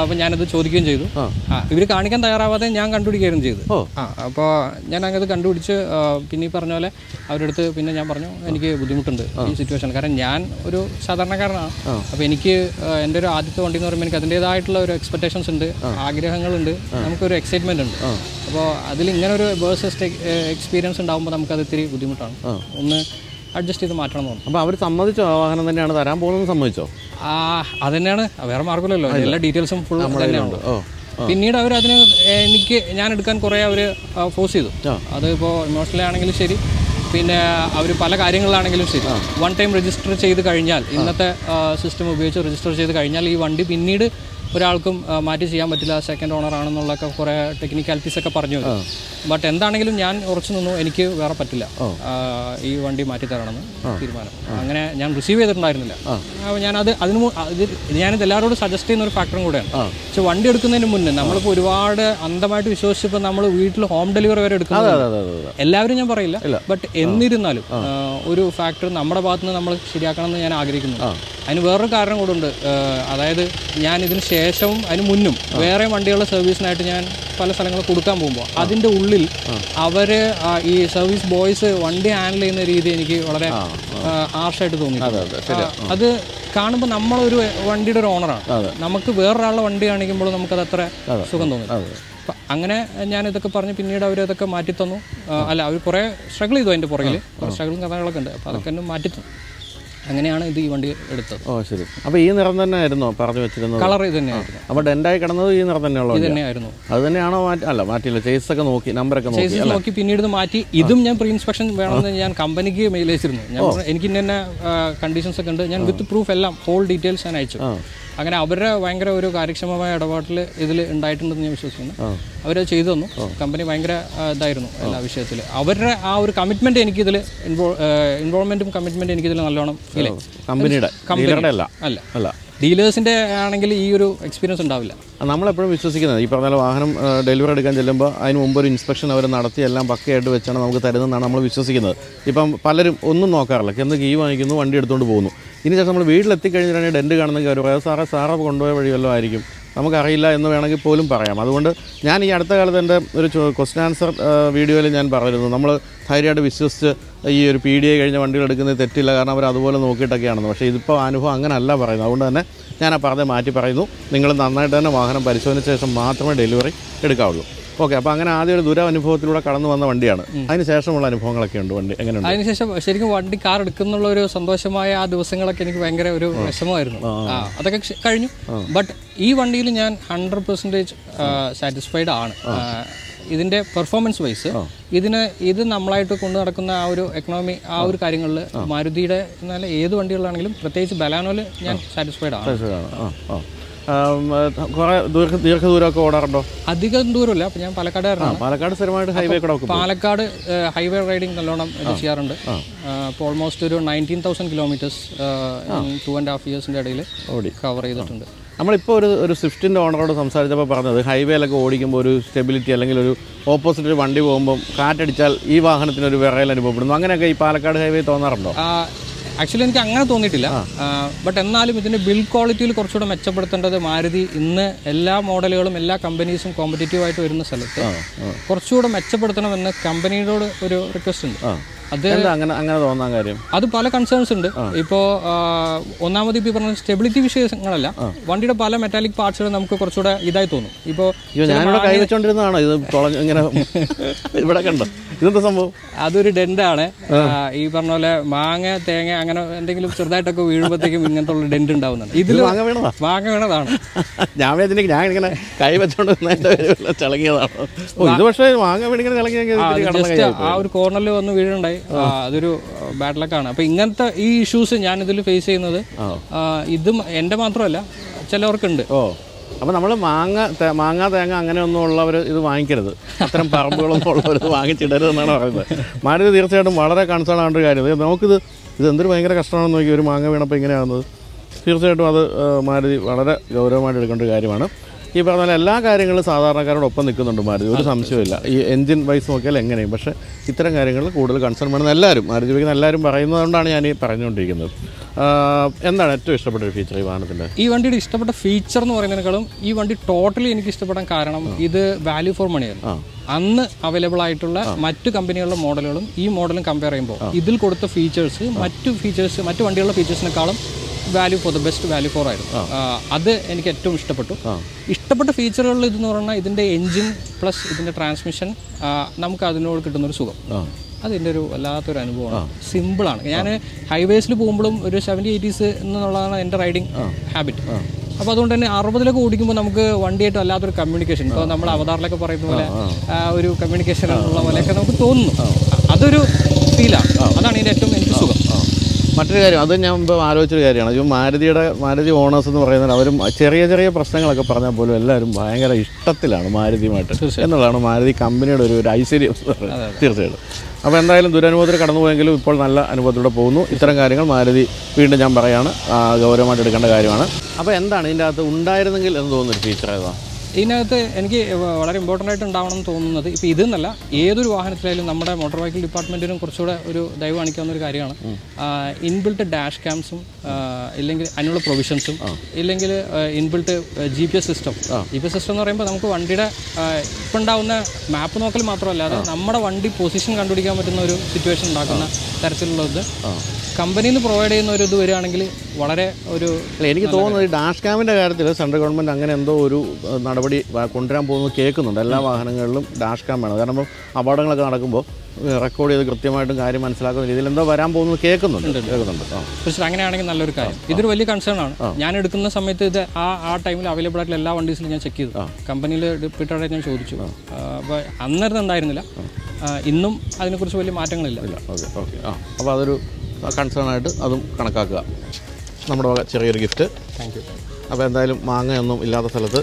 അപ്പോൾ ഞാനത് ചോദിക്കുകയും ചെയ്തു. ഇവർ ഇവർ കാണിക്കാൻ തയ്യാറാവാതെ ഞാൻ കണ്ടുപിടിക്കുകയും ചെയ്തു. അപ്പോൾ ഞാൻ അങ്ങനെ കണ്ടുപിടിച്ച് പിന്നെ ഈ പറഞ്ഞ പോലെ അവരുടെ അടുത്ത് പിന്നെ ഞാൻ പറഞ്ഞു എനിക്ക് ബുദ്ധിമുട്ടുണ്ട് ഈ സിറ്റുവേഷൻ കാരണം ഞാൻ ഒരു സാധാരണക്കാരനാണ്. അപ്പോൾ എനിക്ക് എന്റെ എന്റെ ഒരു ആദ്യത്തെ വണ്ടി എന്ന് പറയുമ്പോൾ എനിക്ക് അതിന്റേതായിട്ടുള്ള ഒരു എക്സ്പെക്ടേഷൻസ് ഉണ്ട് ആഗ്രഹങ്ങളുണ്ട് നമുക്കൊരു എക്സൈറ്റ്മെന്റ് ഉണ്ട്. അപ്പോൾ അതിൽ ഇങ്ങനെ ഒരു ബേഴ്സ് എക്സ്പീരിയൻസ് ഉണ്ടാകുമ്പോൾ നമുക്കത് ഇത്തിരി ബുദ്ധിമുട്ടാണ്. ഒന്ന് അഡ്ജസ്റ്റ് ചെയ്ത് മാറ്റണം എന്ന് തോന്നുന്നു. അപ്പോൾ അവർ സമ്മതിച്ചോ ആ വാഹനം തന്നെയാണ് തരാൻ പോകുന്നത് സമ്മതിച്ചോ? ആ അത് തന്നെയാണ്. വേറെ മാർഗമില്ലല്ലോ എല്ലാ ഡീറ്റെയിൽസും ഫുൾ തന്നെയാണ്. പിന്നീട് അവർ അതിന് എനിക്ക് ഞാൻ എടുക്കാൻ കുറേ അവർ ഫോഴ്സ് ചെയ്തു. അതിപ്പോൾ ഇമോഷണലി ആണെങ്കിലും ശരി. പിന്നെ അവർ പല കാര്യങ്ങളിലാണെങ്കിലും ശരി. വൺ ടൈം രജിസ്റ്റർ ചെയ്ത് കഴിഞ്ഞാൽ ഇന്നത്തെ സിസ്റ്റം ഉപയോഗിച്ച് രജിസ്റ്റർ ചെയ്ത് കഴിഞ്ഞാൽ ഈ വണ്ടി പിന്നീട് ഒരാൾക്കും മാറ്റി ചെയ്യാൻ പറ്റില്ല സെക്കൻഡ് ഓണർ ആണെന്നുള്ളൊക്കെ കുറേ ടെക്നിക്കാലിറ്റീസ് ഒക്കെ പറഞ്ഞു ബട്ട് എന്താണെങ്കിലും ഞാൻ ഉറച്ചു നിന്നു എനിക്ക് വേറെ പറ്റില്ല. ഈ വണ്ടി മാറ്റി തരണമെന്ന് തീരുമാനം. അങ്ങനെ ഞാൻ റിസീവ് ചെയ്തിട്ടുണ്ടായിരുന്നില്ല. ഞാനത് അതിന് ഞാനിത് എല്ലാവരോടും സജസ്റ്റ് ചെയ്യുന്ന ഒരു ഫാക്ടറും കൂടെയാണ്. പക്ഷെ വണ്ടി എടുക്കുന്നതിന് മുന്നേ നമ്മളിപ്പോൾ ഒരുപാട് അന്ധമായിട്ട് വിശ്വസിച്ചപ്പോൾ നമ്മൾ വീട്ടിൽ ഹോം ഡെലിവറി വരെ എടുക്കുന്നത് എല്ലാവരും ഞാൻ പറയില്ല. ബട്ട് എന്നിരുന്നാലും ഒരു ഫാക്ടർ നമ്മുടെ ഭാഗത്ത് നിന്ന് നമ്മൾ ശരിയാക്കണം എന്ന് ഞാൻ ആഗ്രഹിക്കുന്നു അതിന് വേറൊരു കാരണം കൂടെ ഉണ്ട്. അതായത് ഞാൻ ഇതിന് ശേഷവും അതിന് മുന്നും വേറെ വണ്ടികളുടെ സർവീസിനായിട്ട് ഞാൻ പല സ്ഥലങ്ങളിൽ കൊടുക്കാൻ പോകുമ്പോൾ അതിന്റെ ഉള്ളിൽ അവർ ഈ സർവീസ് ബോയ്സ് വണ്ടി ഹാൻഡിൽ ചെയ്യുന്ന രീതി എനിക്ക് വളരെ ആർഷായിട്ട് തോന്നി അത് കാണുമ്പോൾ നമ്മളൊരു വണ്ടിയുടെ ഒരു ഓണറാണ് നമുക്ക് വേറൊരാളുടെ വണ്ടി കാണിക്കുമ്പോൾ നമുക്കത് അത്ര സുഖം തോന്നി അങ്ങനെ ഞാൻ ഇതൊക്കെ പറഞ്ഞ് പിന്നീട് അവർ ഇതൊക്കെ മാറ്റി തന്നു അല്ല അവർ കുറേ സ്ട്രഗിൾ ചെയ്തു അതിന്റെ പുറകിൽ സ്ട്രഗിളും കഥകളൊക്കെ ഉണ്ട്. അപ്പോൾ അതൊക്കെ എന്നെ മാറ്റി തന്നു അങ്ങനെയാണ് ഇത് ഈ വണ്ടി എടുത്തത്. ഓ ശരി. അപ്പോൾ ഈ നിറം തന്നെ ആയിരുന്നോ പറഞ്ഞു വെച്ചിരുന്നത്. കളർ ഇത് തന്നെയായിരുന്നു. അപ്പോൾ ഡെൻഡായി കിടന്നത് ഈ നിറം തന്നെയുള്ള ഇത്? തന്നെയായിരുന്നു. അത് തന്നെയാണോ മാറ്റി അല്ല മാറ്റിയില്ല. ചേസ് ഒക്കെ നോക്കി നമ്പറൊക്കെ നോക്കി നോക്കി പിന്നീട് മാറ്റി. ഇതും ഞാൻ പ്രീ ഇൻസ്പെക്ഷൻ വേണമെന്ന് ഞാൻ കമ്പനിക്ക് മെയിൽ അയച്ചിരുന്നു. ഞാൻ എനിക്ക് ഇന്ന കണ്ടീഷൻസ് ഒക്കെ ഉണ്ട്. ഞാൻ വിത്ത് പ്രൂഫ് എല്ലാം ഹോൾ ഡീറ്റെയിൽസ് ഞാൻ അയച്ചു. അങ്ങനെ അവരുടെ ഭയങ്കര ഒരു കാര്യക്ഷമമായ ഇടപാടിൽ ഇതിൽ ഉണ്ടായിട്ടുണ്ടെന്ന് ഞാൻ വിശ്വസിക്കുന്നു. അവരത് ചെയ്തു തന്നു. കമ്പനി ഭയങ്കര ഇതായിരുന്നു എല്ലാ വിഷയത്തിൽ അവരുടെ ആ ഒരു കമ്മിറ്റ്മെന്റ് എനിക്ക് എനിക്കിതിൽ ഇൻവോൾവ്മെന്റും കമ്മിറ്റ്മെന്റ് എനിക്കിതിൽ നല്ലോണം ഫീൽ കമ്പനിയുടെ അല്ല. അല്ല. അല്ല ഡീലേഴ്സിന്റെ ആണെങ്കിൽ ഈ ഒരു എക്സ്പീരിയൻസ് ഉണ്ടാവില്ല. നമ്മളെപ്പോഴും വിശ്വസിക്കുന്നത്. ഈ പറഞ്ഞ വാഹനം ഡെലിവറി എടുക്കാൻ ചെല്ലുമ്പോൾ അതിന് മുമ്പ് ഒരു ഇൻസ്പെക്ഷൻ അവർ നടത്തി എല്ലാം പക്കയായിട്ട് വെച്ചാണ് നമുക്ക് തരുന്നതെന്നാണ് നമ്മൾ വിശ്വസിക്കുന്നത്. ഇപ്പം പലരും ഒന്നും നോക്കാറില്ല. എന്ത് കീ വാങ്ങിക്കുന്നു വണ്ടി എടുത്തുകൊണ്ട് പോകുന്നു. ഇനി നമ്മൾ വീട്ടിലെത്തിക്കഴിഞ്ഞിട്ടാണെങ്കിൽ ഡെന്റ് കാണുന്നെങ്കിൽ അവർ സാറേ സാറ് കൊണ്ടുപോയ വഴി വല്ലതും ആയിരിക്കും. നമുക്കറിയില്ല എന്ന് വേണമെങ്കിൽ പോലും പറയാം. അതുകൊണ്ട് ഞാൻ ഈ അടുത്ത കാലത്ത് എന്റെ ഒരു ക്വസ്റ്റ്യൻ ആൻസർ വീഡിയോയിൽ ഞാൻ പറഞ്ഞിരുന്നു. നമ്മൾ ധൈര്യമായിട്ട് വിശ്വസിച്ച് ഈ ഒരു പി ഡി ഐ കഴിഞ്ഞ വണ്ടികൾ എടുക്കുന്നത് തെറ്റില്ല. കാരണം അവർ അതുപോലെ നോക്കിയിട്ടൊക്കെയാണെന്ന്. പക്ഷേ ഇതിപ്പോൾ അനുഭവം അങ്ങനല്ല പറയുന്നത്. അതുകൊണ്ട് തന്നെ ഞാൻ ആ പറഞ്ഞ മാറ്റി പറയുന്നു. നിങ്ങൾ നന്നായിട്ട് തന്നെ വാഹനം പരിശോധന ശേഷം മാത്രമേ ഡെലിവറി എടുക്കാവുള്ളൂ. ഓക്കെ അപ്പോൾ അങ്ങനെ ആദ്യം ഒരു ദുരനുഭവത്തിലൂടെ കടന്നു വന്ന വണ്ടിയാണ്. അതിനുശേഷമുള്ള അനുഭവങ്ങളൊക്കെ ഉണ്ട് വണ്ടി എങ്ങനെയുണ്ട്? അതിനുശേഷം ശരിക്കും വണ്ടി കാർ എടുക്കുന്നുള്ള ഒരു സന്തോഷമായ ആ ദിവസങ്ങളൊക്കെ എനിക്ക് ഭയങ്കര ഒരു വിഷമമായിരുന്നു. അതൊക്കെ കഴിഞ്ഞു. ബട്ട് ഈ വണ്ടിയിൽ ഞാൻ ഹൺഡ്രഡ് പെർസെന്റേജ് സാറ്റിസ്ഫൈഡ് ആണ്. ഇതിന്റെ പെർഫോമൻസ് വൈസ് ഇതിന് ഇത് നമ്മളായിട്ട് കൊണ്ടു നടക്കുന്ന ആ ഒരു എക്കണോമി ആ ഒരു കാര്യങ്ങളിൽ മാരുതിയുടെ എന്നാൽ ഏത് വണ്ടികളിലാണെങ്കിലും പ്രത്യേകിച്ച് ബലാനോയിൽ ഞാൻ സാറ്റിസ്ഫൈഡ് ആണ്. കുറേ ദീർഘ ദീർഘദൂരമൊക്കെ ഓടാറുണ്ടോ? അധികം ദൂരമില്ല. അപ്പം ഞാൻ പാലക്കാട് പാലക്കാട് സ്ഥിരമായിട്ട് ഹൈവേ കൂടെ പാലക്കാട് ഹൈവേ റൈഡിങ് നല്ലോണം ഇത് ചെയ്യാറുണ്ട്. അപ്പോൾ ഓൾമോസ്റ്റ് ഒരു nineteen thousand kilometres two and half ഇയേഴ്സിന്റെ ഇടയിൽ ഓടി. കവർ ചെയ്തിട്ടുണ്ട്. നമ്മളിപ്പോൾ ഒരു ഒരു സ്വിഫ്റ്റിന്റെ ഓണറോട് സംസാരിച്ചപ്പോൾ പറഞ്ഞത് ഹൈവേയിലൊക്കെ ഓടിക്കുമ്പോൾ ഒരു സ്റ്റെബിലിറ്റി അല്ലെങ്കിൽ ഒരു ഓപ്പോസിറ്റ് ഒരു വണ്ടി പോകുമ്പോൾ കാറ്റടിച്ചാൽ ഈ വാഹനത്തിന് ഒരു വിറയൽ അനുഭവപ്പെടുന്നു. അങ്ങനെയൊക്കെ ഈ പാലക്കാട് ഹൈവേ തോന്നാറുണ്ടോ? ആക്ച്വലി എനിക്ക് അങ്ങനെ തോന്നിയിട്ടില്ല. ബട്ട് എന്നാലും ഇതിന്റെ ബിൽഡ് ക്വാളിറ്റിയിൽ കുറച്ചുകൂടെ മെച്ചപ്പെടുത്തേണ്ടത് മാരുതി ഇന്ന് എല്ലാ മോഡലുകളും എല്ലാ കമ്പനീസും കോമ്പറ്റേറ്റീവ് ആയിട്ട് വരുന്ന സ്ഥലത്ത് കുറച്ചുകൂടെ മെച്ചപ്പെടുത്തണമെന്ന് കമ്പനിയോട് ഒരു റിക്വസ്റ്റ് ഉണ്ട്. അത് അങ്ങനെ അങ്ങനെ തോന്നാൻ കാര്യം? അത് പല കൺസേൺസ് ഉണ്ട്. ഇപ്പോൾ ഒന്നാമത് ഇപ്പോൾ പറഞ്ഞ സ്റ്റെബിലിറ്റി വിഷയങ്ങളല്ല വണ്ടിയുടെ പല മെറ്റാലിക് പാർട്സുകൾ നമുക്ക് കുറച്ചുകൂടെ ഇതായി തോന്നും. ഇപ്പോൾ ഞാനിവിടെ കൈ വെച്ചോണ്ടിരുന്നതാണോ? ഇത് <laughs> ഇങ്ങനെ ഇവിടെ കണ്ടോ? ഇതെന്താ സംഭവം? അതൊരു ഡെൻഡാണ് ഈ പറഞ്ഞ പോലെ മാങ്ങ തേങ്ങ അങ്ങനെ എന്തെങ്കിലും ചെറുതായിട്ടൊക്കെ വീഴുമ്പോഴത്തേക്കും ഇങ്ങനത്തെ ഉള്ള ഡെൻഡ് ഉണ്ടാവുന്നുണ്ട് ഇതിൽ മാങ്ങ വീണതാ? മാങ്ങ വീണതാണ്. <laughs> ഞാൻ ഞാൻ ഇങ്ങനെ കൈ വെച്ചോണ്ട് തിളങ്ങിയതാണോ. ഓ ഇത് പക്ഷേ മാങ്ങ വീണിങ്ങനെ ആ ഒരു കോർണറിൽ വന്ന് വീഴുണ്ടായി അതൊരു ബാഡ് ലക്കാണ് അപ്പൊ ഇങ്ങനത്തെ ഈ ഇഷ്യൂസ് ഞാൻ ഇതിൽ ഫേസ് ചെയ്യുന്നത് ഇതും എന്റെ മാത്രമല്ല ചിലവർക്കുണ്ട്. ഓ. അപ്പോൾ നമ്മൾ മാങ്ങ മാങ്ങ തേങ്ങ അങ്ങനെയൊന്നും ഉള്ളവർ ഇത് വാങ്ങിക്കരുത്. അത്തരം പറമ്പുകളൊന്നും ഉള്ളവർ വാങ്ങിച്ചിടരുതെന്നാണ് പറയുന്നത്. മാരുതി തീർച്ചയായിട്ടും വളരെ കൺസേൺ ആവേണ്ട ഒരു കാര്യം. നമുക്കിത് ഇത് എന്തൊരു ഭയങ്കര കഷ്ടമാണെന്ന് നോക്കി ഒരു മാങ്ങ വീണപ്പോൾ ഇങ്ങനെയാകുന്നത് തീർച്ചയായിട്ടും അത് മാരുതി വളരെ ഗൗരവമായിട്ട് എടുക്കേണ്ട ഒരു കാര്യമാണ്. ഈ പറഞ്ഞ പോലെ എല്ലാ കാര്യങ്ങളും സാധാരണക്കാരോടൊപ്പം നിൽക്കുന്നുണ്ട് മാരുതി. ഒരു സംശയമില്ല ഈ എഞ്ചിൻ വൈസ് നോക്കിയാൽ എങ്ങനെയും. പക്ഷേ ഇത്തരം കാര്യങ്ങളിൽ കൂടുതൽ കൺസേൺ വേണമെന്ന് എല്ലാവരും. മാരുതി ഉപയോഗിക്കുന്ന എല്ലാവരും പറയുന്നതുകൊണ്ടാണ് ഞാൻ ഈ പറഞ്ഞുകൊണ്ടിരിക്കുന്നത്. എന്താണ് ഏറ്റവും ഇഷ്ടപ്പെട്ട ഒരു ഫീച്ചർ ഈ വാഹനത്തിന്റെ? ഈ വണ്ടിയുടെ ഇഷ്ടപ്പെട്ട ഫീച്ചർ എന്ന് പറയുന്നതിനേക്കാളും ഈ വണ്ടി ടോട്ടലി എനിക്ക് ഇഷ്ടപ്പെടാൻ കാരണം ഇത് വാല്യൂ ഫോർ മണിയാണ് അന്ന് അവൈലബിൾ ആയിട്ടുള്ള മറ്റു കമ്പനികളുടെ മോഡലുകളും ഈ മോഡലും കമ്പയർ ചെയ്യുമ്പോൾ ഇതിൽ കൊടുത്ത ഫീച്ചേഴ്സ് മറ്റു ഫീച്ചേഴ്സ് മറ്റു വണ്ടികളുടെ ഫീച്ചേഴ്സിനേക്കാളും value for the best value for ആയിരുന്നു. അത് എനിക്ക് ഏറ്റവും ഇഷ്ടപ്പെട്ടു. ഇഷ്ടപ്പെട്ട ഫീച്ചറുകളിൽ ഇതെന്ന് പറഞ്ഞാൽ ഇതിന്റെ എൻജിൻ പ്ലസ് ഇതിന്റെ ട്രാൻസ്മിഷൻ നമുക്ക് അതിനോട് കിട്ടുന്നൊരു സുഖം. അതിന്റെ ഒരു വല്ലാത്തൊരു അനുഭവമാണ്. സിമ്പിളാണ് ഞാൻ ഹൈവേസിൽ പോകുമ്പോഴും ഒരു സെവന്റി എയ്റ്റീസ് എന്നുള്ളതാണ് എന്റെ റൈഡിങ് ഹാബിറ്റ് അപ്പോൾ അതുകൊണ്ട് തന്നെ അറുപതിലൊക്കെ ഓടിക്കുമ്പോൾ നമുക്ക് വണ്ടിയായിട്ട് വല്ലാത്തൊരു കമ്മ്യൂണിക്കേഷൻ ഇപ്പോൾ നമ്മൾ അവതാറിലൊക്കെ പറയുന്ന പോലെ ഒരു കമ്മ്യൂണിക്കേഷൻ ഉള്ള പോലെയൊക്കെ നമുക്ക് തോന്നുന്നു. അതൊരു ഫീലാണ് അതാണ് ഇതിന്റെ ഏറ്റവും എനിക്ക് സുഖം. മറ്റൊരു കാര്യം അത് ഞാൻ ഇപ്പോൾ ആലോചിച്ചൊരു കാര്യമാണ്. ഇപ്പോൾ മാരുതിയുടെ മാരുതി ഓണേഴ്സ് എന്ന് പറയുന്നത് അവരും ചെറിയ ചെറിയ പ്രശ്നങ്ങളൊക്കെ പറഞ്ഞാൽ പോലും എല്ലാവരും ഭയങ്കര ഇഷ്ടത്തിലാണ് മാരുതിയുമായിട്ട് എന്നുള്ളതാണ് മാരുതി കമ്പനിയുടെ ഒരു ഒരു ഐശ്വര്യം തീർച്ചയായിട്ടും. അപ്പോൾ എന്തായാലും ദുരനുഭവത്തിൽ കടന്നുപോയെങ്കിലും ഇപ്പോൾ നല്ല അനുഭവത്തിലൂടെ പോകുന്നു. ഇത്തരം കാര്യങ്ങൾ മാരുതി വീണ്ടും ഞാൻ പറയാണ്. ഗൗരവമായിട്ട് എടുക്കേണ്ട കാര്യമാണ്. അപ്പോൾ എന്താണ് ഇതിന്റെ അകത്ത് ഉണ്ടായിരുന്നെങ്കിൽ എന്ന് തോന്നുന്നൊരു ഫീച്ചർ ഏതാ? ഇതിനകത്ത് എനിക്ക് വളരെ ഇമ്പോർട്ടന്റ് ആയിട്ട് ഉണ്ടാവണം എന്ന് തോന്നുന്നത് ഇപ്പോൾ ഇതെന്നല്ല ഏതൊരു വാഹനത്തിലായാലും നമ്മുടെ മോട്ടോർ വെഹിക്കിൾ ഡിപ്പാർട്ട്മെന്റിനും കുറച്ചുകൂടെ ഒരു ദയവ് കാണിക്കാവുന്ന ഒരു കാര്യമാണ്. ഇൻബിൽട്ട് ഡാഷ് ക്യാംസും ഇല്ലെങ്കിൽ അതിനുള്ള പ്രൊവിഷൻസും ഇല്ലെങ്കിൽ inbuilt G P S system G P S system എന്ന് പറയുമ്പോൾ നമുക്ക് വണ്ടിയുടെ ഇപ്പം ഉണ്ടാവുന്ന മാപ്പ് നോക്കൽ മാത്രമല്ലാതെ നമ്മുടെ വണ്ടി പൊസിഷൻ കണ്ടുപിടിക്കാൻ പറ്റുന്ന ഒരു സിറ്റുവേഷൻ ഉണ്ടാക്കുന്ന തരത്തിലുള്ളത്. കമ്പനിയിൽ നിന്ന് പ്രൊവൈഡ് ചെയ്യുന്ന ഒരു ഇത് വരികയാണെങ്കിൽ വളരെ ഒരു എനിക്ക് തോന്നുന്നത് ഡാഷ് ക്യാമിന്റെ കാര്യത്തിൽ സെൻട്രൽ ഗവൺമെന്റ് അങ്ങനെ എന്തോ ഒരു നടപടി കൊണ്ടുവരാൻ പോകുന്നത് കേൾക്കുന്നുണ്ട്. എല്ലാ വാഹനങ്ങളിലും ഡാഷ് ക്യാം വേണം. കാരണം അപകടങ്ങളൊക്കെ നടക്കുമ്പോൾ റെക്കോർഡ് ചെയ്ത് കൃത്യമായിട്ടും കാര്യം മനസ്സിലാക്കുന്ന രീതിയിൽ എന്തോ വരാൻ പോകുന്നത് കേൾക്കുന്നുണ്ട്. കേൾക്കുന്നുണ്ട്. പക്ഷേ അങ്ങനെയാണെങ്കിൽ നല്ലൊരു കാര്യം. ഇതൊരു വലിയ കൺസേൺ ആണ്. ഞാൻ എടുക്കുന്ന സമയത്ത് ഇത് ആ ആ ടൈമിൽ അവൈലബിൾ ആയിട്ടുള്ള എല്ലാ വണ്ടീസിലും ഞാൻ ചെക്ക് ചെയ്തു. കമ്പനിയിൽ റിപ്പീറ്റഡായി ഞാൻ ചോദിച്ചു. അപ്പോൾ അന്നേരം ഉണ്ടായിരുന്നില്ല ഇന്നും അതിനെക്കുറിച്ച് വലിയ മാറ്റങ്ങളില്ല. Okay okay. ആ. അപ്പോൾ അതൊരു കൺസേൺ ആയിട്ട് അതും കണക്കാക്കുക. നമ്മുടെ ചെറിയൊരു ഗിഫ്റ്റ് താങ്ക് യു അപ്പോൾ എന്തായാലും മാങ്ങയൊന്നും ഇല്ലാത്ത സ്ഥലത്ത്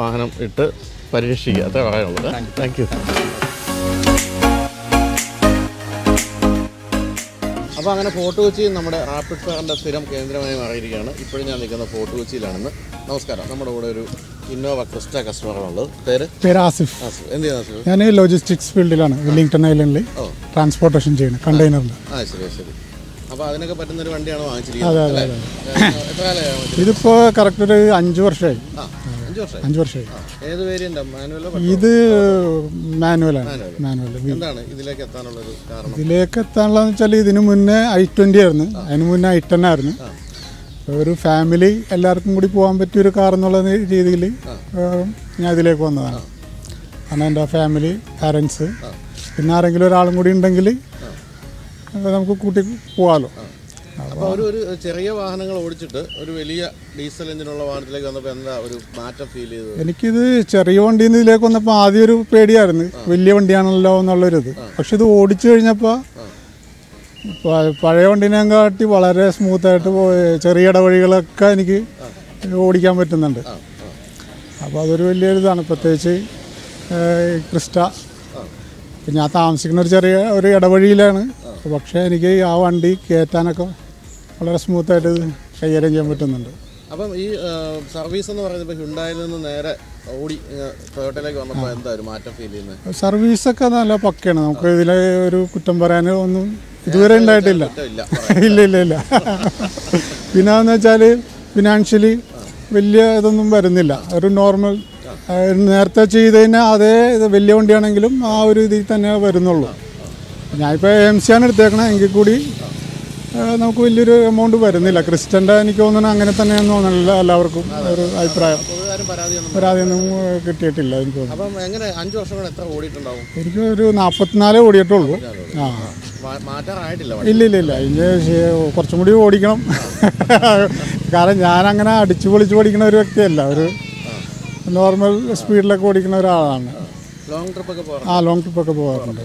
വാഹനം ഇട്ട് പരിരക്ഷിക്കുക. അത്രേ പറയാനുള്ളത്. താങ്ക് യു അപ്പോൾ അങ്ങനെ ഫോർട്ട് കൊച്ചി നമ്മുടെ റാപ്പിഡ് ഫയറിന്റെ സ്ഥിരം കേന്ദ്രമായി മാറിയിരിക്കുകയാണ്. ഇപ്പോഴും ഞാൻ നിൽക്കുന്ന ഫോർട്ട് കൊച്ചിയിലാണെന്ന്. നമസ്കാരം. നമ്മുടെ കൂടെ ഒരു ഇന്നോവ ക്രിസ്റ്റ കസ്റ്റമറാണുള്ളത് പേര്? പേര് ആസിഫ്. ആസിഫ്. എന്ത് ചെയ്യുന്നത് ആസിഫ്? ഞാൻ ലോജിസ്റ്റിക്സ് ഫീൽഡിലാണ് വെല്ലിംഗ്ടൺ ഐലൻഡിൽ ട്രാൻസ്പോർട്ടേഷൻ ചെയ്യുന്നത് കണ്ടെയ്നറിൽ ആ ശരി ശരി. കാലമായി കറക്റ്റ് ഒരു അഞ്ചു വർഷമായി അഞ്ചു വർഷമായി ഏത് ഇത് മാനുവലാണ് മാനുവൽ ഇതിലേക്ക് എത്താനുള്ളതെന്ന് വെച്ചാൽ ഇതിനു മുന്നേ ഐ ട്വന്റി ആയിരുന്നു. അതിന് മുന്നേ ഐ ടെൻ ആയിരുന്നു. ഒരു ഫാമിലി എല്ലാവർക്കും കൂടി പോകാൻ പറ്റിയ ഒരു കാർ എന്നുള്ള രീതിയിൽ ഞാൻ ഇതിലേക്ക് വന്നതാണ്. കാരണം എന്റെ ഫാമിലി പാരൻസ്. പിന്നെ ആരെങ്കിലും ഒരാളും കൂടി ഉണ്ടെങ്കിൽ നമുക്ക് കൂട്ടി പോകാമല്ലോ അപ്പോൾ ഒരു ഒരു ചെറിയ വാഹനങ്ങൾ ഓടിച്ചിട്ട് ഒരു വലിയ ഡീസൽ എഞ്ചിനുള്ള വാഹനത്തിലേക്ക് വന്നപ്പോൾ എന്താ ഒരു മാറ്റം ഫീൽ ചെയ്തത്? എനിക്കിത് ചെറിയ വണ്ടിയിൽ നിന്ന് ഇതിലേക്ക് വന്നപ്പോൾ ആദ്യം ഒരു പേടിയായിരുന്നു. വലിയ വണ്ടിയാണല്ലോ എന്നുള്ളൊരിത്. പക്ഷെ ഇത് ഓടിച്ചു കഴിഞ്ഞപ്പോൾ പഴയ വണ്ടിനെ കാട്ടി വളരെ സ്മൂത്തായിട്ട് ചെറിയ ഇടവഴികളൊക്കെ എനിക്ക് ഓടിക്കാൻ പറ്റുന്നുണ്ട്. അപ്പോൾ അതൊരു വലിയൊരു ഇതാണ് പ്രത്യേകിച്ച് ക്രിസ്റ്റ. ഞാൻ താമസിക്കുന്ന ഒരു ചെറിയ ഒരു ഇടവഴിയിലാണ്. പക്ഷേ എനിക്ക് ആ വണ്ടി കയറ്റാനൊക്കെ വളരെ സ്മൂത്തായിട്ട് കൈകാര്യം ചെയ്യാൻ പറ്റുന്നുണ്ട്. അപ്പം ഈ സർവീസ് എന്ന് പറയുന്നത് ഇപ്പോൾ ഹുണ്ടായിൽ നിന്ന് നേരെ ഓടി ടൊയോട്ടയിലേക്ക് വന്നപ്പോൾ എന്താ ഒരു മാറ്റം ഫീൽ ചെയ്യുന്നത്? സർവീസൊക്കെ നല്ല പക്കയാണ്. നമുക്ക് ഇതിലെ ഒരു കുറ്റം പറയാൻ ഒന്നും ഇതുവരെ ഉണ്ടായിട്ടില്ല. <laughs> ഇല്ല. ഇല്ല ഇല്ല <laughs> പിന്നെ എന്ന് വെച്ചാൽ ഫിനാൻഷ്യലി വലിയ ഇതൊന്നും വരുന്നില്ല. ഒരു നോർമൽ നേരത്തെ ചെയ്തതിന് അതേ വലിയ വണ്ടിയാണെങ്കിലും ആ ഒരു ഇതിൽ തന്നെ വരുന്നുള്ളൂ. ഞാനിപ്പോൾ എം സി ആണ് എടുത്തേക്കണേ. എങ്കിൽ കൂടി നമുക്ക് വലിയൊരു എമൗണ്ട് വരുന്നില്ല. ക്രിസ്റ്റന്റെ എനിക്ക് തോന്നുന്നു അങ്ങനെ തന്നെയാണെന്ന് തോന്നുന്നില്ല എല്ലാവർക്കും ഒരു അഭിപ്രായം. പരാതിയൊന്നും കിട്ടിയിട്ടില്ല എനിക്ക് തോന്നുന്നു. എങ്ങനെ അഞ്ച് വർഷം കൊണ്ട് എത്ര ഓടിയിട്ടുണ്ടാവും? എനിക്ക് ഒരു നാൽപ്പത്തിനാലേ ഓടിയിട്ടുള്ളൂ. ആ. ഇല്ല ഇല്ല ഇല്ല. ശേ- കുറച്ചും കൂടി ഓടിക്കണം. കാരണം ഞാൻ അങ്ങനെ അടിച്ചു പൊളിച്ച് ഓടിക്കുന്ന ഒരു വ്യക്തിയല്ല. ഒരു നോർമൽ സ്പീഡിലൊക്കെ ഓടിക്കുന്ന ഒരാളാണ്. ലോങ് ട്രിപ്പൊക്കെ ആ ലോങ് ട്രിപ്പൊക്കെ പോകാറുണ്ട്.